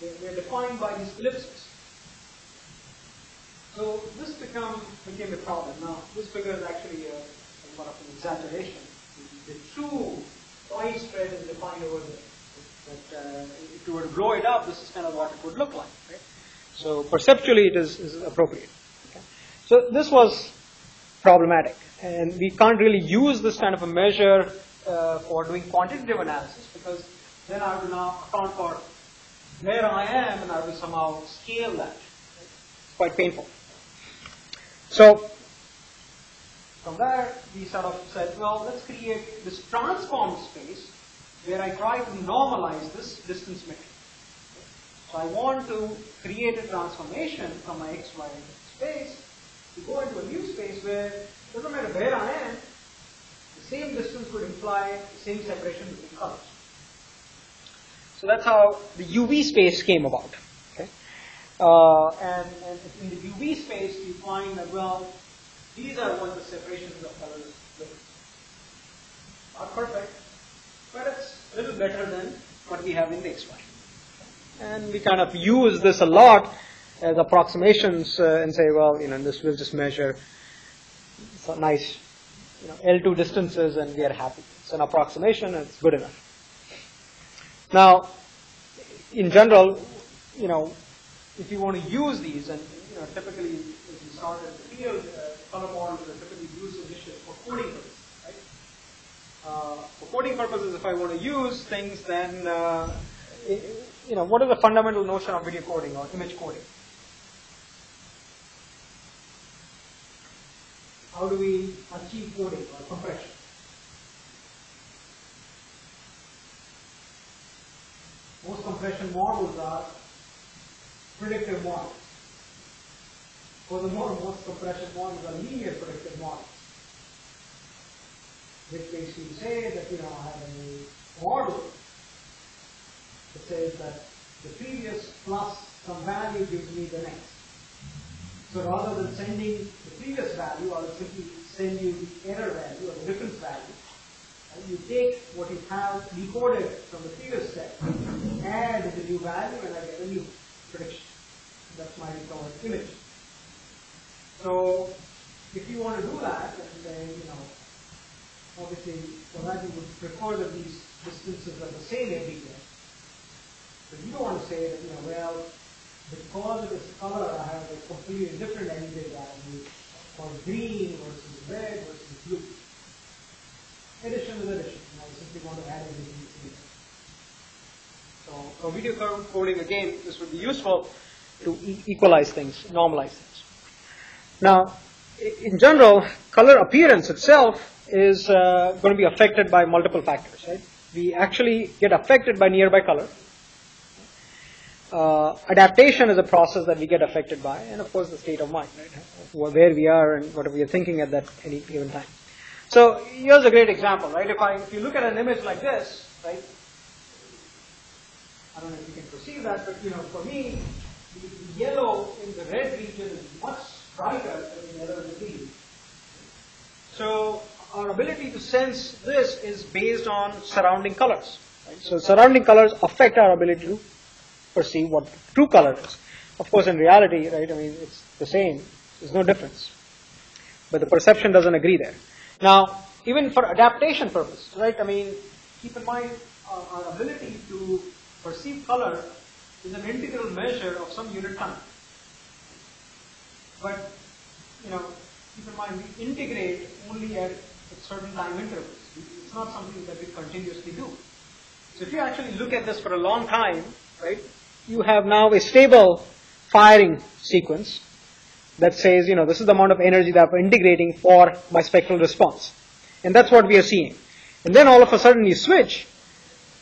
They're, they're defined by these ellipses. So this become, became a problem. Now, this figure is actually a, of an exaggeration. The, true point spread is defined over there. But uh, if you were to blow it up, this is kind of what it would look like. Right? So perceptually, it is, is appropriate. Okay? So this was problematic, and we can't really use this kind of a measure uh, for doing quantitative analysis because then I will now account for where I am, and I will somehow scale that. It's quite painful. So from there, we sort of said, well, let's create this transform space where I try to normalize this distance metric. So I want to create a transformation from my xy space to go into a new space where doesn't matter where I am, the same distance would imply the same separation between colors. So that's how the UV space came about. Okay? Uh, and, and in the UV space, you find that, well, these are what the separations of colors look. Not perfect, but it's a little better than what we have in the XY. And we kind of use this a lot as approximations uh, and say, well, you know, this will just measure some nice, you know, L2 distances and we are happy. It's an approximation and it's good enough. Now, in general, you know, if you want to use these, and you know, typically as you start in the field, uh, color models are typically used initially for coding purposes, right? Uh, for coding purposes, if I want to use things, then uh, you know, what is the fundamental notion of video coding or image coding? How do we achieve coding or compression? Most models are predictive models. Furthermore, most compression models are linear predictive models. Which basically say that, you know, I have a model that says that the previous plus some value gives me the next. So rather than sending the previous value, I will simply send you the error value or the difference value. You take what you have decoded from the previous step, add the new value, and I get a new prediction. That's my recovered image. So if you want to do that, and say, you know, obviously for that you would prefer that these distances are the same everywhere. But you don't want to say that, you know, well, because of this color, I have a completely different NJ value for green versus red versus blue. Addition is addition. Simply want to add everything. So for video coding, again, this would be useful to e equalize things, normalize things. Now, in general, color appearance itself is uh, going to be affected by multiple factors, right? We actually get affected by nearby color. Uh, adaptation is a process that we get affected by, and of course the state of mind, right? Where we are and what we are thinking at that any given time. So here's a great example, right? If I if you look at an image like this, right? I don't know if you can perceive that, but you know, for me, the, yellow in the red region is much brighter than the yellow in the green. So our ability to sense this is based on surrounding colors. Right? So surrounding colors affect our ability to perceive what true color is. Of course, in reality, right, I mean, it's the same. There's no difference. But the perception doesn't agree there. Now, even for adaptation purpose, right, I mean, keep in mind our, our ability to perceive color is an integral measure of some unit time. But, you know, keep in mind we integrate only at, at certain time intervals. It's not something that we continuously do. So if you actually look at this for a long time, right, you have now a stable firing sequence that says, you know, this is the amount of energy that I'm integrating for my spectral response. And that's what we are seeing. And then all of a sudden you switch,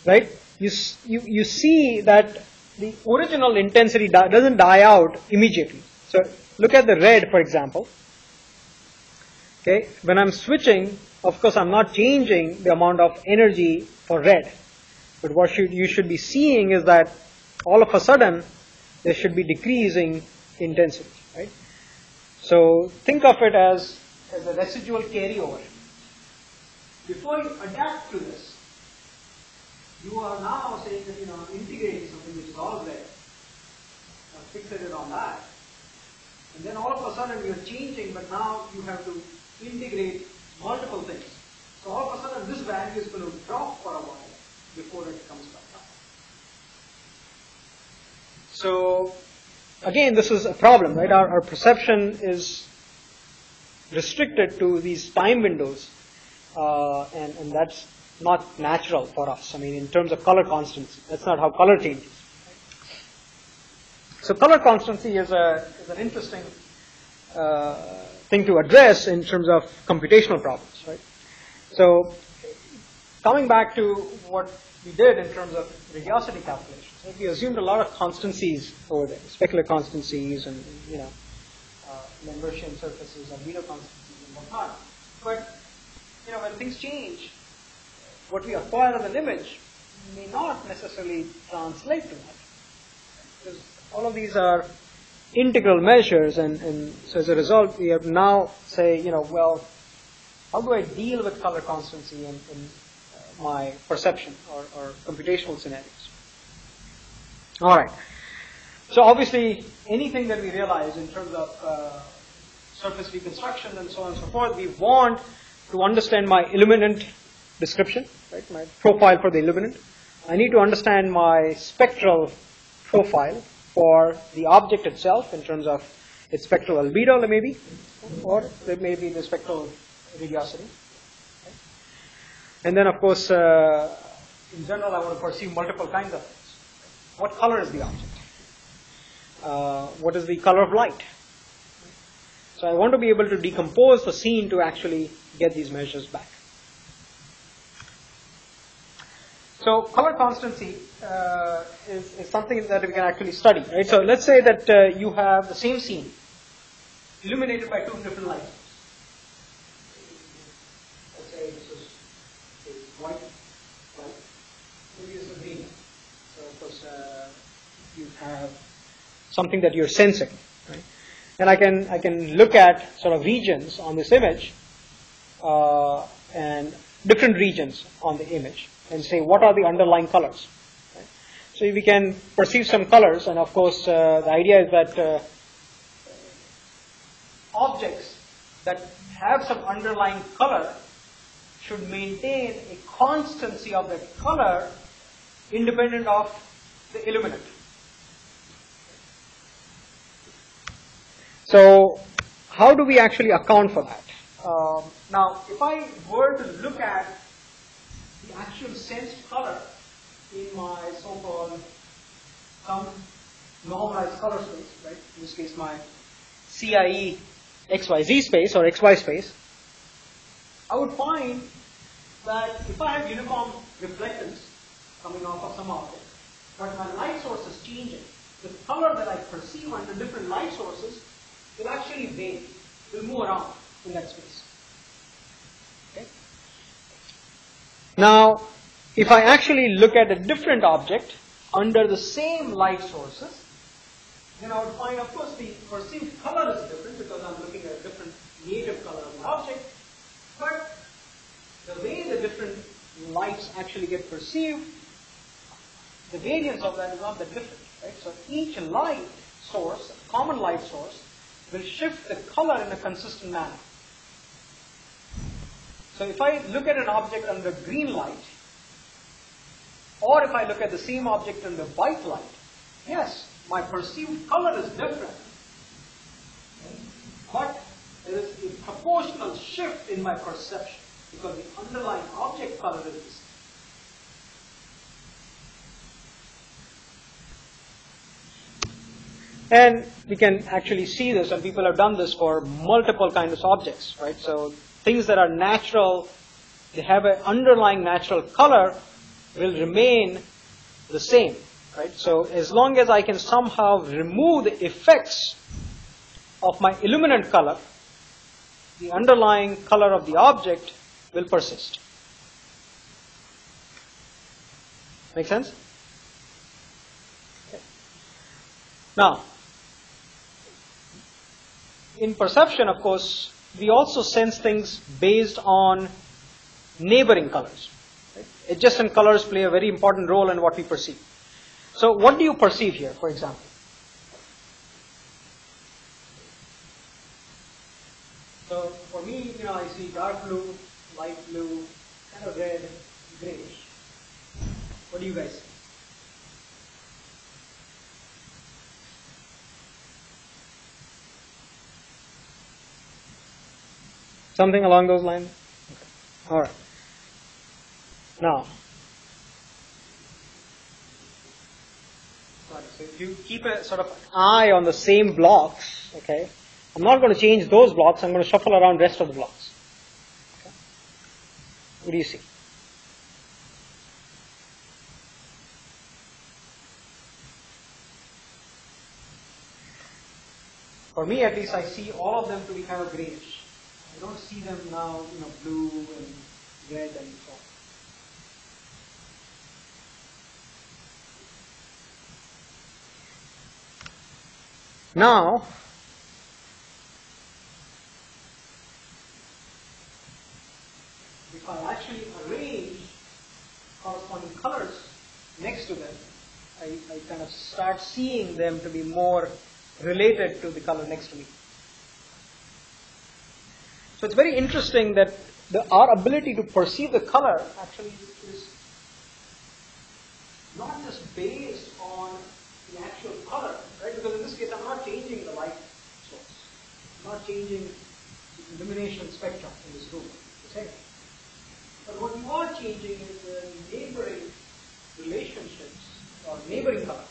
right? You, you, you see that the original intensity doesn't die out immediately. So look at the red, for example. Okay, when I'm switching, of course, I'm not changing the amount of energy for red. But what should, you should be seeing is that all of a sudden there should be decreasing intensity, right? So think of it as, as a residual carryover. Before you adapt to this, you are now saying that you know integrating something which is all. I'm fixated on that. And then all of a sudden you're changing, but now you have to integrate multiple things. So all of a sudden this value is going to drop for a while before it comes back up. So again, this is a problem, right? Our, our perception is restricted to these time windows, uh, and, and that's not natural for us. I mean, in terms of color constancy, that's not how color changes. So color constancy is, a, is an interesting uh, thing to address in terms of computational problems, right? So coming back to what we did in terms of radiosity calculations, right? We assumed a lot of constancies over there, specular constancies and, you know, uh, surfaces, albedo constancies and whatnot. But, you know, when things change, what we acquire as an image may not necessarily translate to that. Because all of these are integral measures, and, and so as a result, we have now say, you know, well, how do I deal with color constancy in, in uh, my perception or, or computational scenarios? All right. So obviously, anything that we realize in terms of uh, surface reconstruction and so on and so forth, we want to understand my illuminant description, right? My profile for the illuminant. I need to understand my spectral profile for the object itself in terms of its spectral albedo, maybe, or there may be the spectral radiosity. Okay? And then, of course, uh, in general, I want to perceive multiple kinds of. What color is the object? Uh, what is the color of light? So I want to be able to decompose the scene to actually get these measures back. So color constancy uh, is, is, something that we can actually study, right? So let's say that uh, you have the same scene illuminated by two different lights. Let's say this is white light, maybe this is green. So of course uh, you have something that you're sensing, right? And I can I can look at sort of regions on this image uh, and different regions on the image and say what are the underlying colors. Right? So we can perceive some colors, and of course uh, the idea is that uh, objects that have some underlying color should maintain a constancy of that color independent of the illuminant. So how do we actually account for that? Um, now, if I were to look at the actual sensed color in my so-called normalized color space, right? In this case, my CIE XYZ space or XY space, I would find that if I have uniform reflectance coming off of some object, but my light source is changing, the color that I perceive under different light sources will actually move around in that space. Okay? Now, if I actually look at a different object under the same light sources, then I would find, of course, the perceived color is different because I'm looking at a different native color of the object, but the way the different lights actually get perceived, the variance of that is not that different. Right? So each light source, common light source, will shift the color in a consistent manner. So if I look at an object under green light, or if I look at the same object under white light, yes, my perceived color is different. But there is a proportional shift in my perception because the underlying object color is the same. And we can actually see this, and people have done this for multiple kinds of objects, right? So things that are natural, they have an underlying natural color, will remain the same, right? So as long as I can somehow remove the effects of my illuminant color, the underlying color of the object will persist. Make sense? Okay. Now, in perception, of course, we also sense things based on neighboring colors. Right? Adjacent colors play a very important role in what we perceive. So, what do you perceive here, for example? So, for me, you know, I see dark blue, light blue, kind of red, grayish. What do you guys see? Something along those lines? Okay. All right. Now, so if you keep a sort of eye on the same blocks, okay, I'm not going to change those blocks, I'm going to shuffle around the rest of the blocks. Okay. What do you see? For me at least, I see all of them to be kind of grayish. Don't see them now, you know, blue and red and so on. Now, if I actually arrange corresponding colors next to them, I, I kind of start seeing them to be more related to the color next to me. So it's very interesting that the, our ability to perceive the color actually is not just based on the actual color, right? Because in this case, I'm not changing the light source. I'm not changing the illumination spectrum in this room, the But what you are changing is the neighboring relationships or neighboring colors.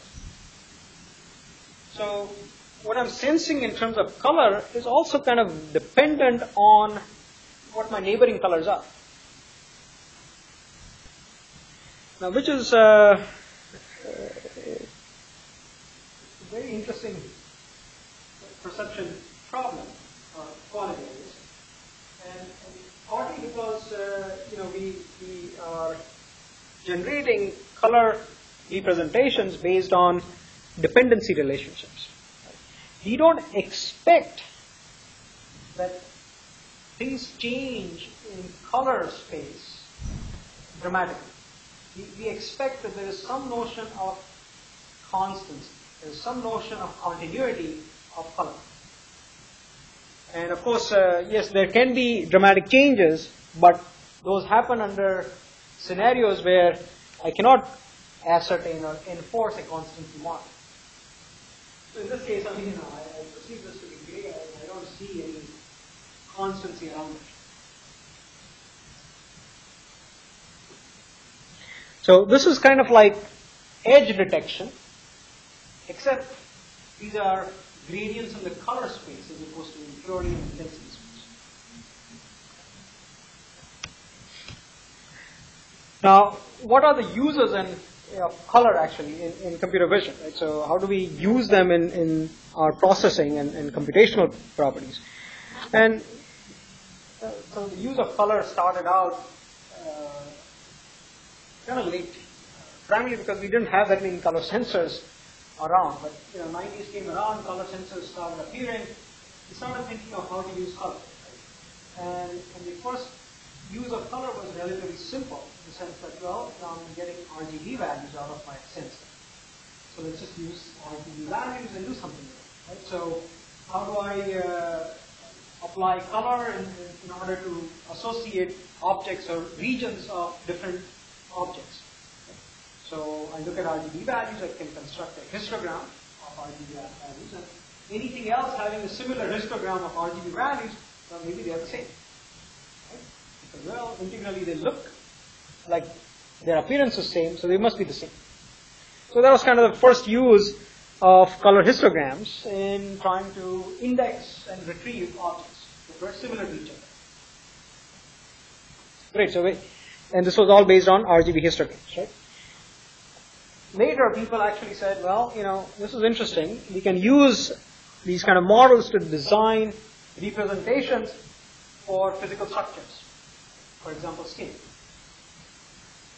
So what I'm sensing in terms of color is also kind of dependent on what my neighboring colors are. Now, which is uh, a very interesting perception problem, or quality And, and partly because, uh, you know, we, we are generating color representations based on dependency relationships we don't expect that things change in color space dramatically. We, we expect that there is some notion of constancy, there is some notion of continuity of color. And of course, uh, yes, there can be dramatic changes, but those happen under scenarios where I cannot ascertain or enforce a constancy model. So in this case, I mean, you know, I, I perceive this to be gray. I, I don't see any constancy around it. So this is kind of like edge detection, except these are gradients in the color space as opposed to purely in intensity space. Now, what are the users and color actually in, in, computer vision. Right? So how do we use them in, in our processing and, and computational properties? And uh, so the use of color started out uh, kind of late, primarily because we didn't have that many color sensors around. But you know, 90s came around, color sensors started appearing. We started thinking of how to use color. Right? And, and the first use of color was relatively simple the that, well, now I'm getting RGB values out of my sensor. So let's just use RGB values and do something with it. Right? So how do I uh, apply color in, in, order to associate objects or regions of different objects? So I look at RGB values, I can construct a histogram of RGB values, and anything else having a similar histogram of RGB values, well, maybe they are the same right well, integrally they look like their appearance is same, so they must be the same. So that was kind of the first use of color histograms in trying to index and retrieve objects that were similar to each other. Great, so we, and this was all based on RGB histograms, right? Later, people actually said, well, you know, this is interesting. We can use these kind of models to design representations for physical structures. For example, skin.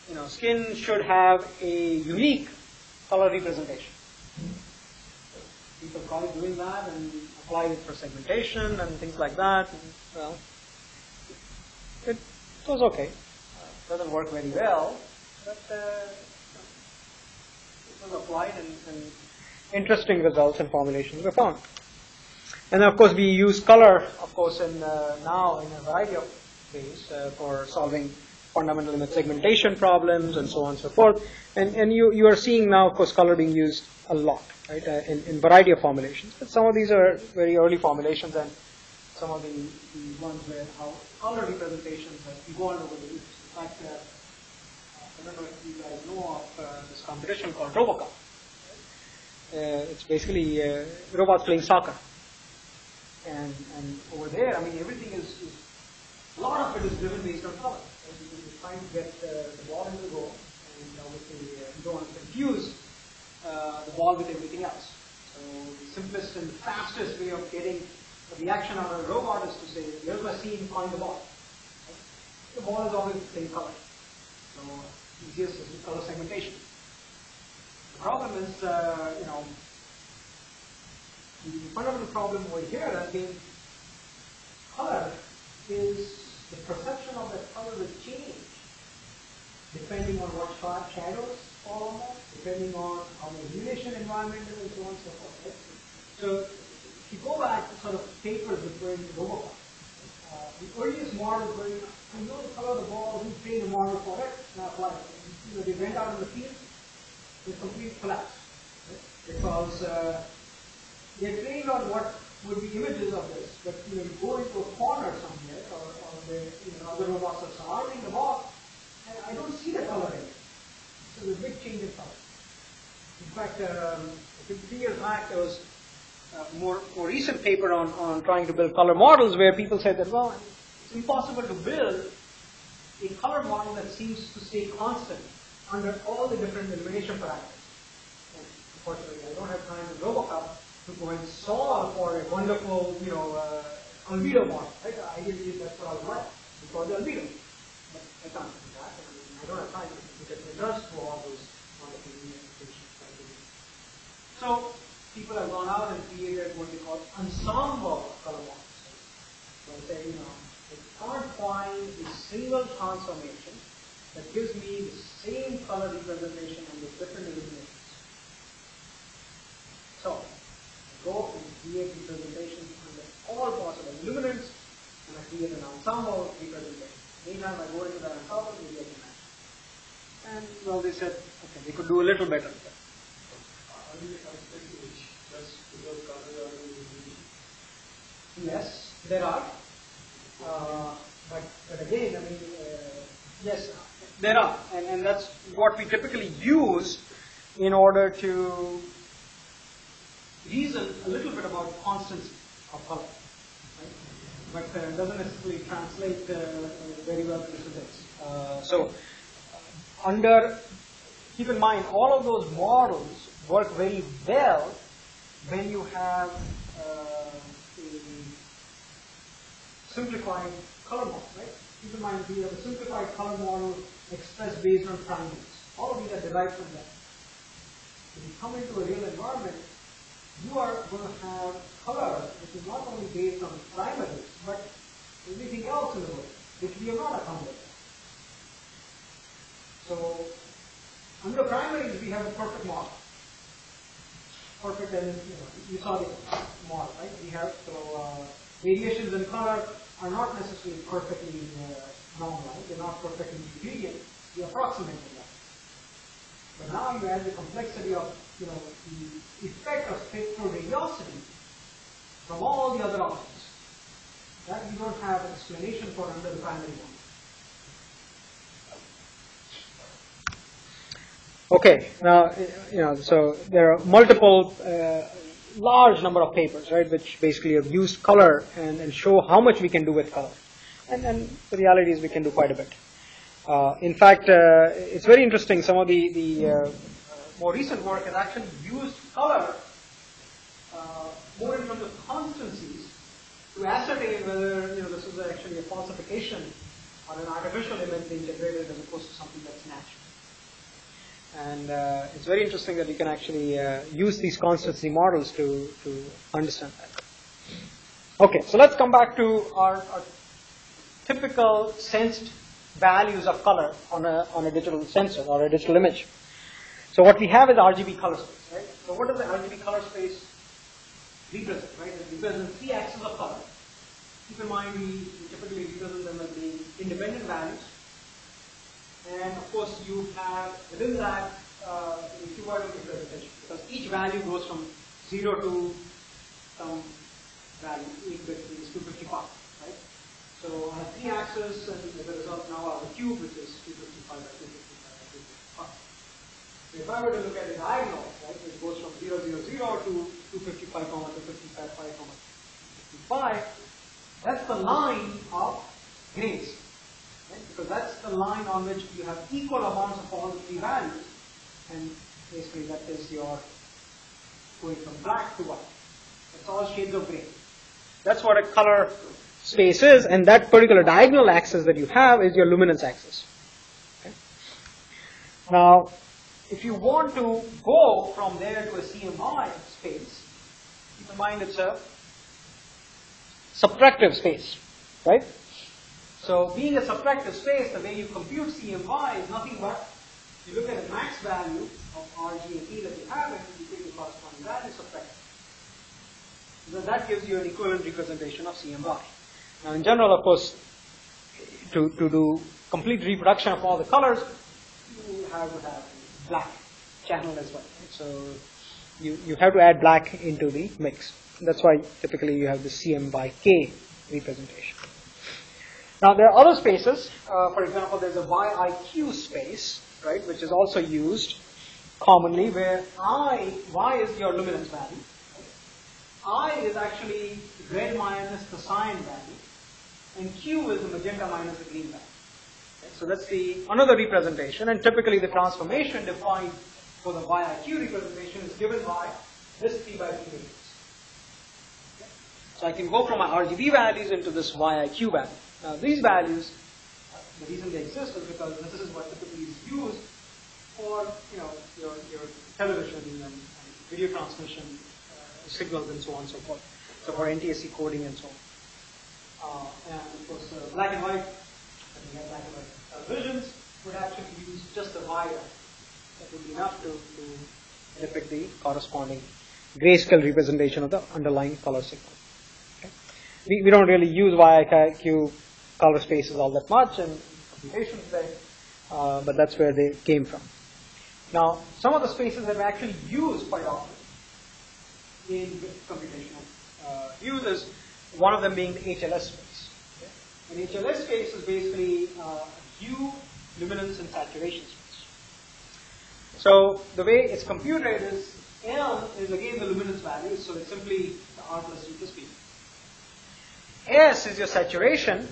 You know, skin should have a unique color representation. People tried doing that and applied it for segmentation and things like that. And, well, it was okay. Uh, doesn't work very well, but uh, it was applied and, and interesting results and formulations were found. And of course we use color, of course, in uh, now in a variety of ways uh, for solving fundamental image segmentation problems and so on and so forth. And, and you, you are seeing now, of course, color being used a lot, right, uh, in, in variety of formulations. But some of these are very early formulations and some of the, the ones where how color representations have evolved over the years. In fact, uh, I don't know if you guys know of uh, this competition called RoboCup. Uh, it's basically uh, robots playing soccer. And, and over there, I mean, everything is, is, a lot of it is driven based on color. Trying to get uh, the ball into the goal, and obviously uh, you don't want to confuse uh, the ball with everything else. So the simplest and fastest way of getting a reaction out of a robot is to say, here's my scene, find the ball. The ball is always the same color. So easiest is color segmentation. The problem is, uh, you know, the fundamental problem over here has been color is the perception of that color will change depending on what shadows fall on depending on how the illumination environment is, and so on and so forth. Right? So if you go back to sort of papers referring to RoboCup, uh, the earliest models where you know the color of the ball, who trained the model for it, apply it. You know, they went out in the field, they complete collapse. Right? Because uh, they trained on what would be images of this, but you know, you go into a corner somewhere, or, or the you know, other robots are surrounding the ball, I don't see the color in it. So there's a big change in color. In fact, um, three years back, there was a more, more recent paper on, on trying to build color models where people said that, well, it's impossible to build a color model that seems to stay constant under all the different illumination parameters. And unfortunately, I don't have time to RoboCup to go and solve for a wonderful, you know, uh, albedo model, right? Ideally, that's what I would like, for the albedo. But I can't. I don't have time get the nurse for all those wonderful applications. So, people have gone out and created what they call ensemble color models. So, say, you know, I can't find a single transformation that gives me the same color representation and the different illuminations. So, go and create representations under all possible luminance, and I create an ensemble representation. Anytime I go into that ensemble, we get. And well, they said, okay, they could do a little better. Yes, there are. Uh, but, but again, I mean, uh, yes, there are. And, and that's what we typically use in order to reason a little bit about constancy of color. Right? But uh, doesn't necessarily translate uh, very well to physics. Uh, so, under, keep in mind, all of those models work very well when you have uh, a simplified color model, right? Keep in mind, we have a simplified color model expressed based on primaries. All of these are derived from that. If you come into a real environment, you are going to have color which is not only based on primaries, but everything else in the world, which we have not accommodated. So, under primaries, we have a perfect model. Perfect, and you, know, you saw the model, right? We have so uh, variations in color are not necessarily perfectly uh, normalized; they're not perfectly Euclidean. We approximate that. But now you add the complexity of you know the effect of spectral radiosity from all the other options. That we don't have an explanation for under the primary one. Okay, now, you know, so there are multiple, uh, large number of papers, right, which basically have used color and, and show how much we can do with color. And, and the reality is we can do quite a bit. Uh, in fact, uh, it's very interesting, some of the, the uh, more recent work has actually used color uh, more in terms of constancies to ascertain whether, you know, this is actually a falsification or an artificial image being generated as opposed to something that's natural. And uh, it's very interesting that you can actually uh, use these constancy models to, to understand that. Okay, so let's come back to our, our typical sensed values of color on a, on a digital sensor or a digital image. So what we have is RGB color space, right? So what does the RGB color space represent, right? It represents three axes of color. Keep in mind we, typically represent them as being independent values and of course, you have within that uh, the cuboidal representation because each value goes from 0 to some value, 8 bit is 255, right? So I have three axes, and as a result, now I have a cube which is 255 by 255 by 255. So if I were to look at a diagonal, right, it goes from 0, 0, 0 to 255, comma, 255, comma, 255, that's the line of grays because that's the line on which you have equal amounts of all the three values. And basically that is your going from black to white. It's all shades of gray. That's what a color space is, and that particular diagonal axis that you have is your luminance axis. Okay? Now, if you want to go from there to a CMY space, keep in mind it's a subtractive space, right? So being a subtractive space, the way you compute CMY is nothing but you look at the max value of RG and B that you have and you take the corresponding value, subtract. So that gives you an equivalent representation of CMY. Now in general, of course, to, to do complete reproduction of all the colors, you have to have black channel as well. So you, you have to add black into the mix. That's why typically you have the CM by K representation. Now there are other spaces. Uh, for example, there's a YIQ space, right, which is also used commonly where I, Y is your luminance value. I is actually red minus the cyan value, and Q is the magenta minus the green value. Okay, so that's the another representation, and typically the transformation defined for the YIQ representation is given by this P by P matrix. Okay. So I can go from my RGB values into this YIQ value. Now these values, the reason they exist is because this is what typically is used for you know your, your television and, and video transmission uh, signals and so on and so forth. So for NTSC coding and so on. Uh, and of course uh, black and white, have black and white televisions, would actually use just the wire. That would be enough to, to depict the corresponding grayscale representation of the underlying color signal. Okay. We, we don't really use YIQ color spaces all that much and uh, but that's where they came from. Now, some of the spaces that are actually used quite often in computational uh, uses, one of them being the HLS space. Okay? An HLS space is basically uh, hue, luminance, and saturation space. So the way it's computed is L is again the luminance value, so it's simply the R plus U plus P. S is your saturation,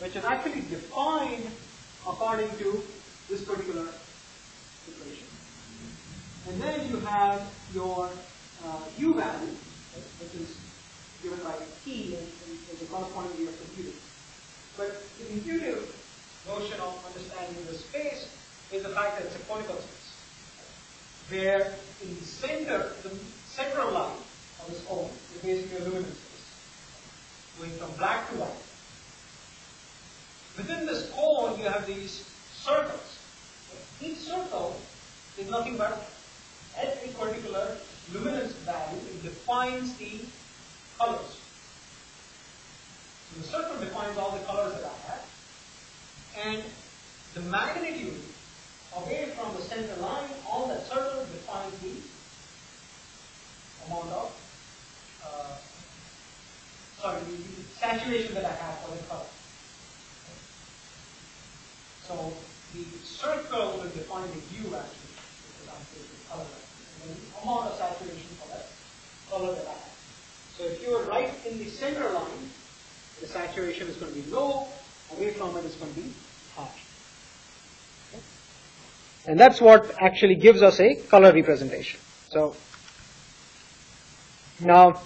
which is actually defined according to this particular equation. And then you have your uh, hue value, which is given by t as the corresponding way of computing. But the intuitive notion of understanding the space is the fact that it's a conical space, where in the center, the central line of this cone is basically a luminance space, going from black to white. Within this cone, you have these circles. Each circle is nothing but at a particular luminance value, it defines the colors. So the circle defines all the colors that I have. And the magnitude away from the center line on that circle defines the amount of, uh, sorry, the saturation that I have for the color. So the circle will define the hue actually. because I'm the color. And the amount of saturation that color that I have. So if you are right in the center line, the saturation is going to be low, away from it is going to be high. And that's what actually gives us a color representation. So now, uh,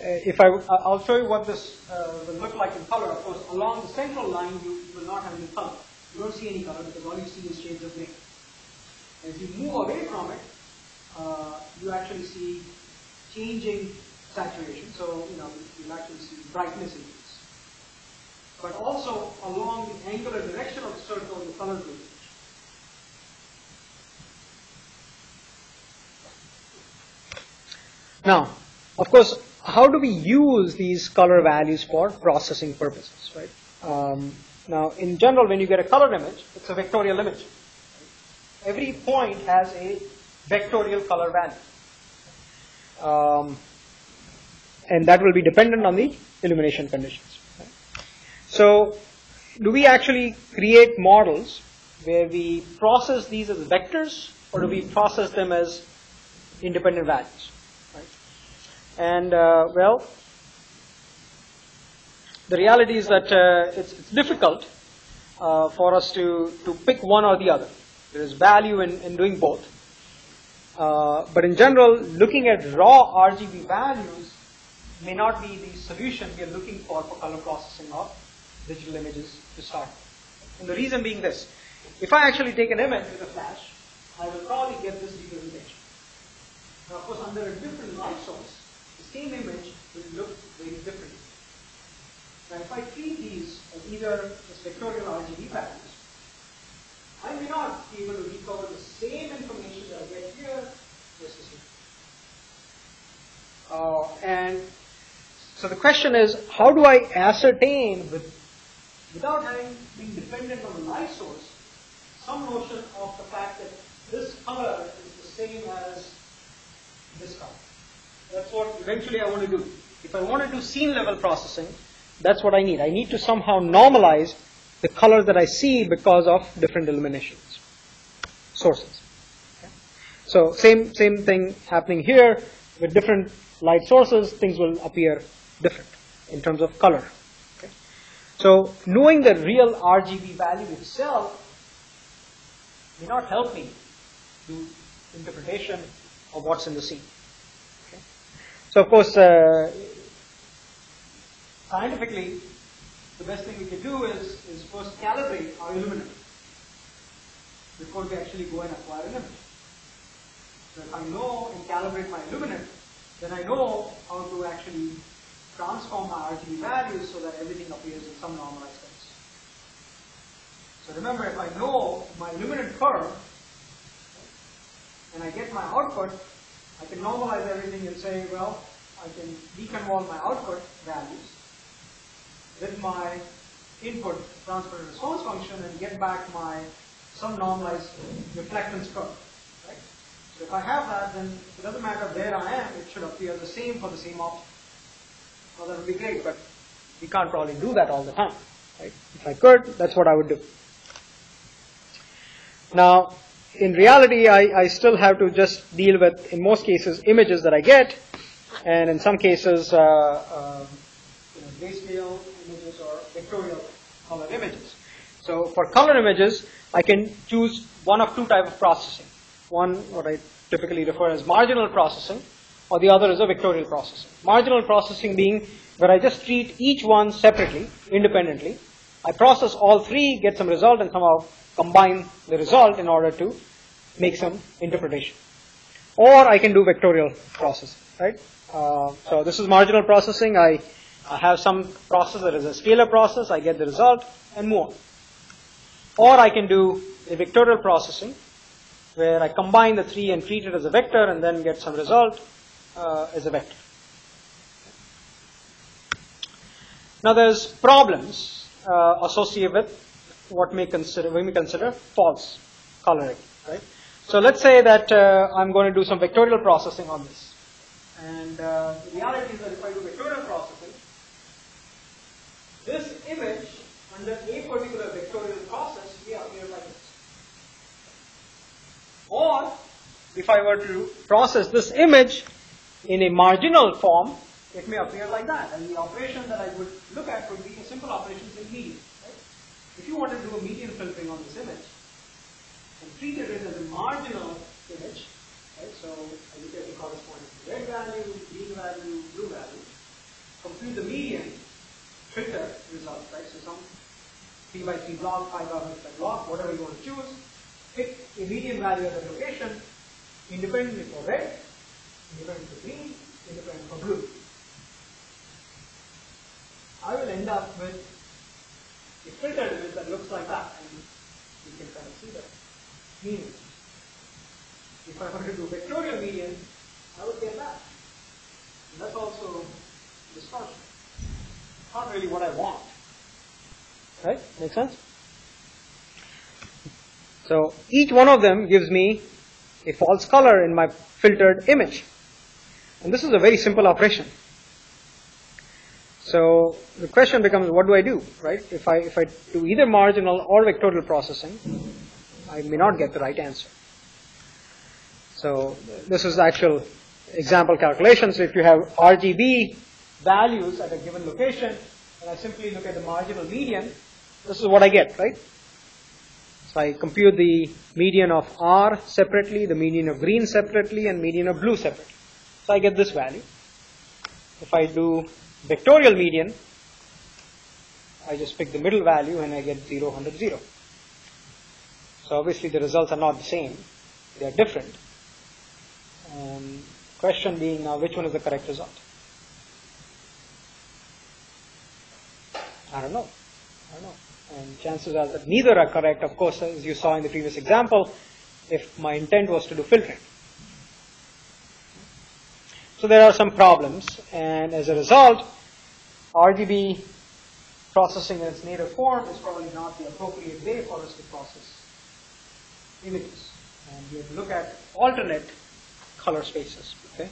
if I, I'll show you what this uh, will look like in color. Of course, along the central line, you will not have any color. You don't see any color because all you see is shades of gray. As you move away from it, uh, you actually see changing saturation. So, you know, you'll actually see brightness increase. But also, along the angular direction of the circle, the color will change. Now, of course, how do we use these color values for processing purposes, right? Um, now, in general, when you get a colored image, it's a vectorial image. Every point has a vectorial color value. Um, and that will be dependent on the illumination conditions. So, do we actually create models where we process these as vectors, or do we process them as independent values? Right? And uh, well, the reality is that uh, it's, it's, difficult uh, for us to, to pick one or the other. There is value in, in doing both. Uh, but in general, looking at raw RGB values may not be the solution we are looking for for color processing of digital images to start. And the reason being this, if I actually take an image with a flash, I will probably get this representation. Now, of course, under a different light source, the same image will look very different. Now, if I treat these as either as vectorial RGB values, I may not be able to recover the same information that I get here versus here. Uh, and so the question is, how do I ascertain with, without having been dependent on the light source, some notion of the fact that this color is the same as this color. That's what eventually I want to do. If I want to do scene level processing, that's what I need. I need to somehow normalize the color that I see because of different illuminations, sources. Okay? So same, same thing happening here with different light sources, things will appear different in terms of color. So knowing the real RGB value itself may not help me do interpretation of what's in the scene. Okay? So of course, uh, scientifically, the best thing we can do is, is first calibrate our illuminator before we actually go and acquire an image. So if I know and calibrate my illuminator, then I know how to actually transform my RGB values so that everything appears in some normalized space. So remember, if I know my luminant curve, and I get my output, I can normalize everything and say, well, I can deconvolve my output values with my input transfer response function and get back my some normalized reflectance curve. Right? So if I have that, then it doesn't matter where I am, it should appear the same for the same object. Well, that would be great, but we can't probably do that all the time. Right? If I could, that's what I would do. Now, in reality, I, I still have to just deal with, in most cases, images that I get, and in some cases, uh, uh, you know, grayscale images or vectorial color images. So for color images, I can choose one of two type of processing. One, what I typically refer as marginal processing, or the other is a vectorial processing. Marginal processing being where I just treat each one separately, independently. I process all three, get some result, and somehow combine the result in order to make some interpretation. Or I can do vectorial processing, right? Uh, so this is marginal processing. I, I have some process that is a scalar process. I get the result and move on. Or I can do a vectorial processing where I combine the three and treat it as a vector and then get some result uh, as a vector. Now there's problems uh, associated with what may consider, we may consider false coloring, right? So let's say that uh, I'm going to do some vectorial processing on this. And uh, the reality is that if I do vectorial processing, this image under a particular vectorial process may appear like this. Or if I were to process this image in a marginal form, it may appear like that. And the operation that I would look at would be a simple operation in median. Right? If you want to do a median filtering on this image and treat it as a marginal image, right? So I look at the corresponding red value, green value, blue value, compute the median, filter result, right? So some 3 by 3 block, 5 by 5 block, whatever you want to choose, pick a median value at the location, independent for red, independent for green, independent for blue. I will end up with a filtered image that looks like that, and you can kind of see the meaning. If I were to do vectorial median, I would get that. And that's also distortion. Not really what I want. Right? Make sense? So each one of them gives me a false color in my filtered image. And this is a very simple operation. So the question becomes, what do I do, right? If I, if I do either marginal or vectorial processing, I may not get the right answer. So this is the actual example calculation. So if you have RGB values at a given location, and I simply look at the marginal median, this is what I get, right? So I compute the median of R separately, the median of green separately, and median of blue separately. So I get this value. If I do vectorial median, I just pick the middle value and I get 0, 100, 0. So obviously the results are not the same. They are different. Um, question being now which one is the correct result? I don't know. I don't know. And chances are that neither are correct, of course, as you saw in the previous example, if my intent was to do filtering. So there are some problems, and as a result, RGB processing in its native form is probably not the appropriate way for us to process images. And we have to look at alternate color spaces. Okay?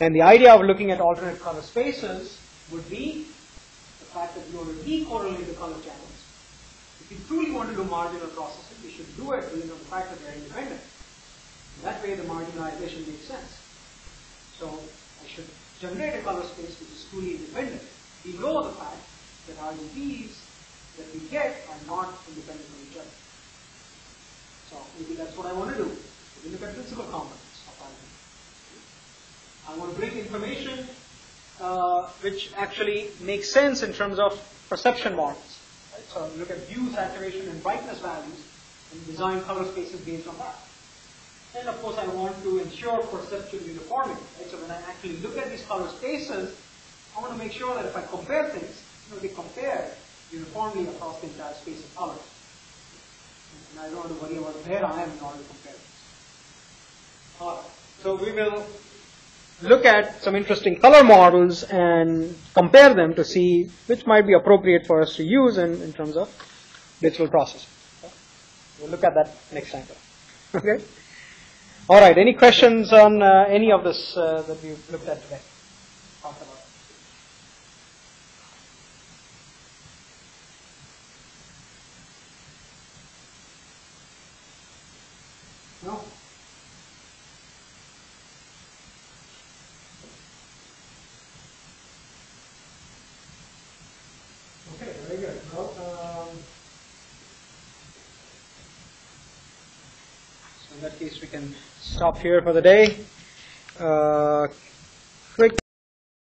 And the idea of looking at alternate color spaces would be fact that you want to decorrelate the color channels. If you truly want to do marginal processing, you should do it based on the fact that they're independent. That way the marginalization makes sense. So I should generate a color space which is truly independent. We know the fact that RGBs that we get are not independent from each other. So maybe that's what I want to do. We look at principal components of RGB. I want to bring information uh, which actually makes sense in terms of perception models. Right? So look at hue, saturation, and brightness values and design color spaces based on that. And of course, I want to ensure perceptual uniformity. Right? So when I actually look at these color spaces, I want to make sure that if I compare things, you know, they compare uniformly across the entire space of colors. And I don't want to worry about where I am in order to compare things. All right. So we will look at some interesting color models and compare them to see which might be appropriate for us to use in, in terms of digital processing. We'll look at that next time. *laughs* Okay? All right, any questions on uh, any of this uh, that we've looked at today? Talked about. No? Okay, very good. Well, um, so in that case, we can stop here for the day. Uh,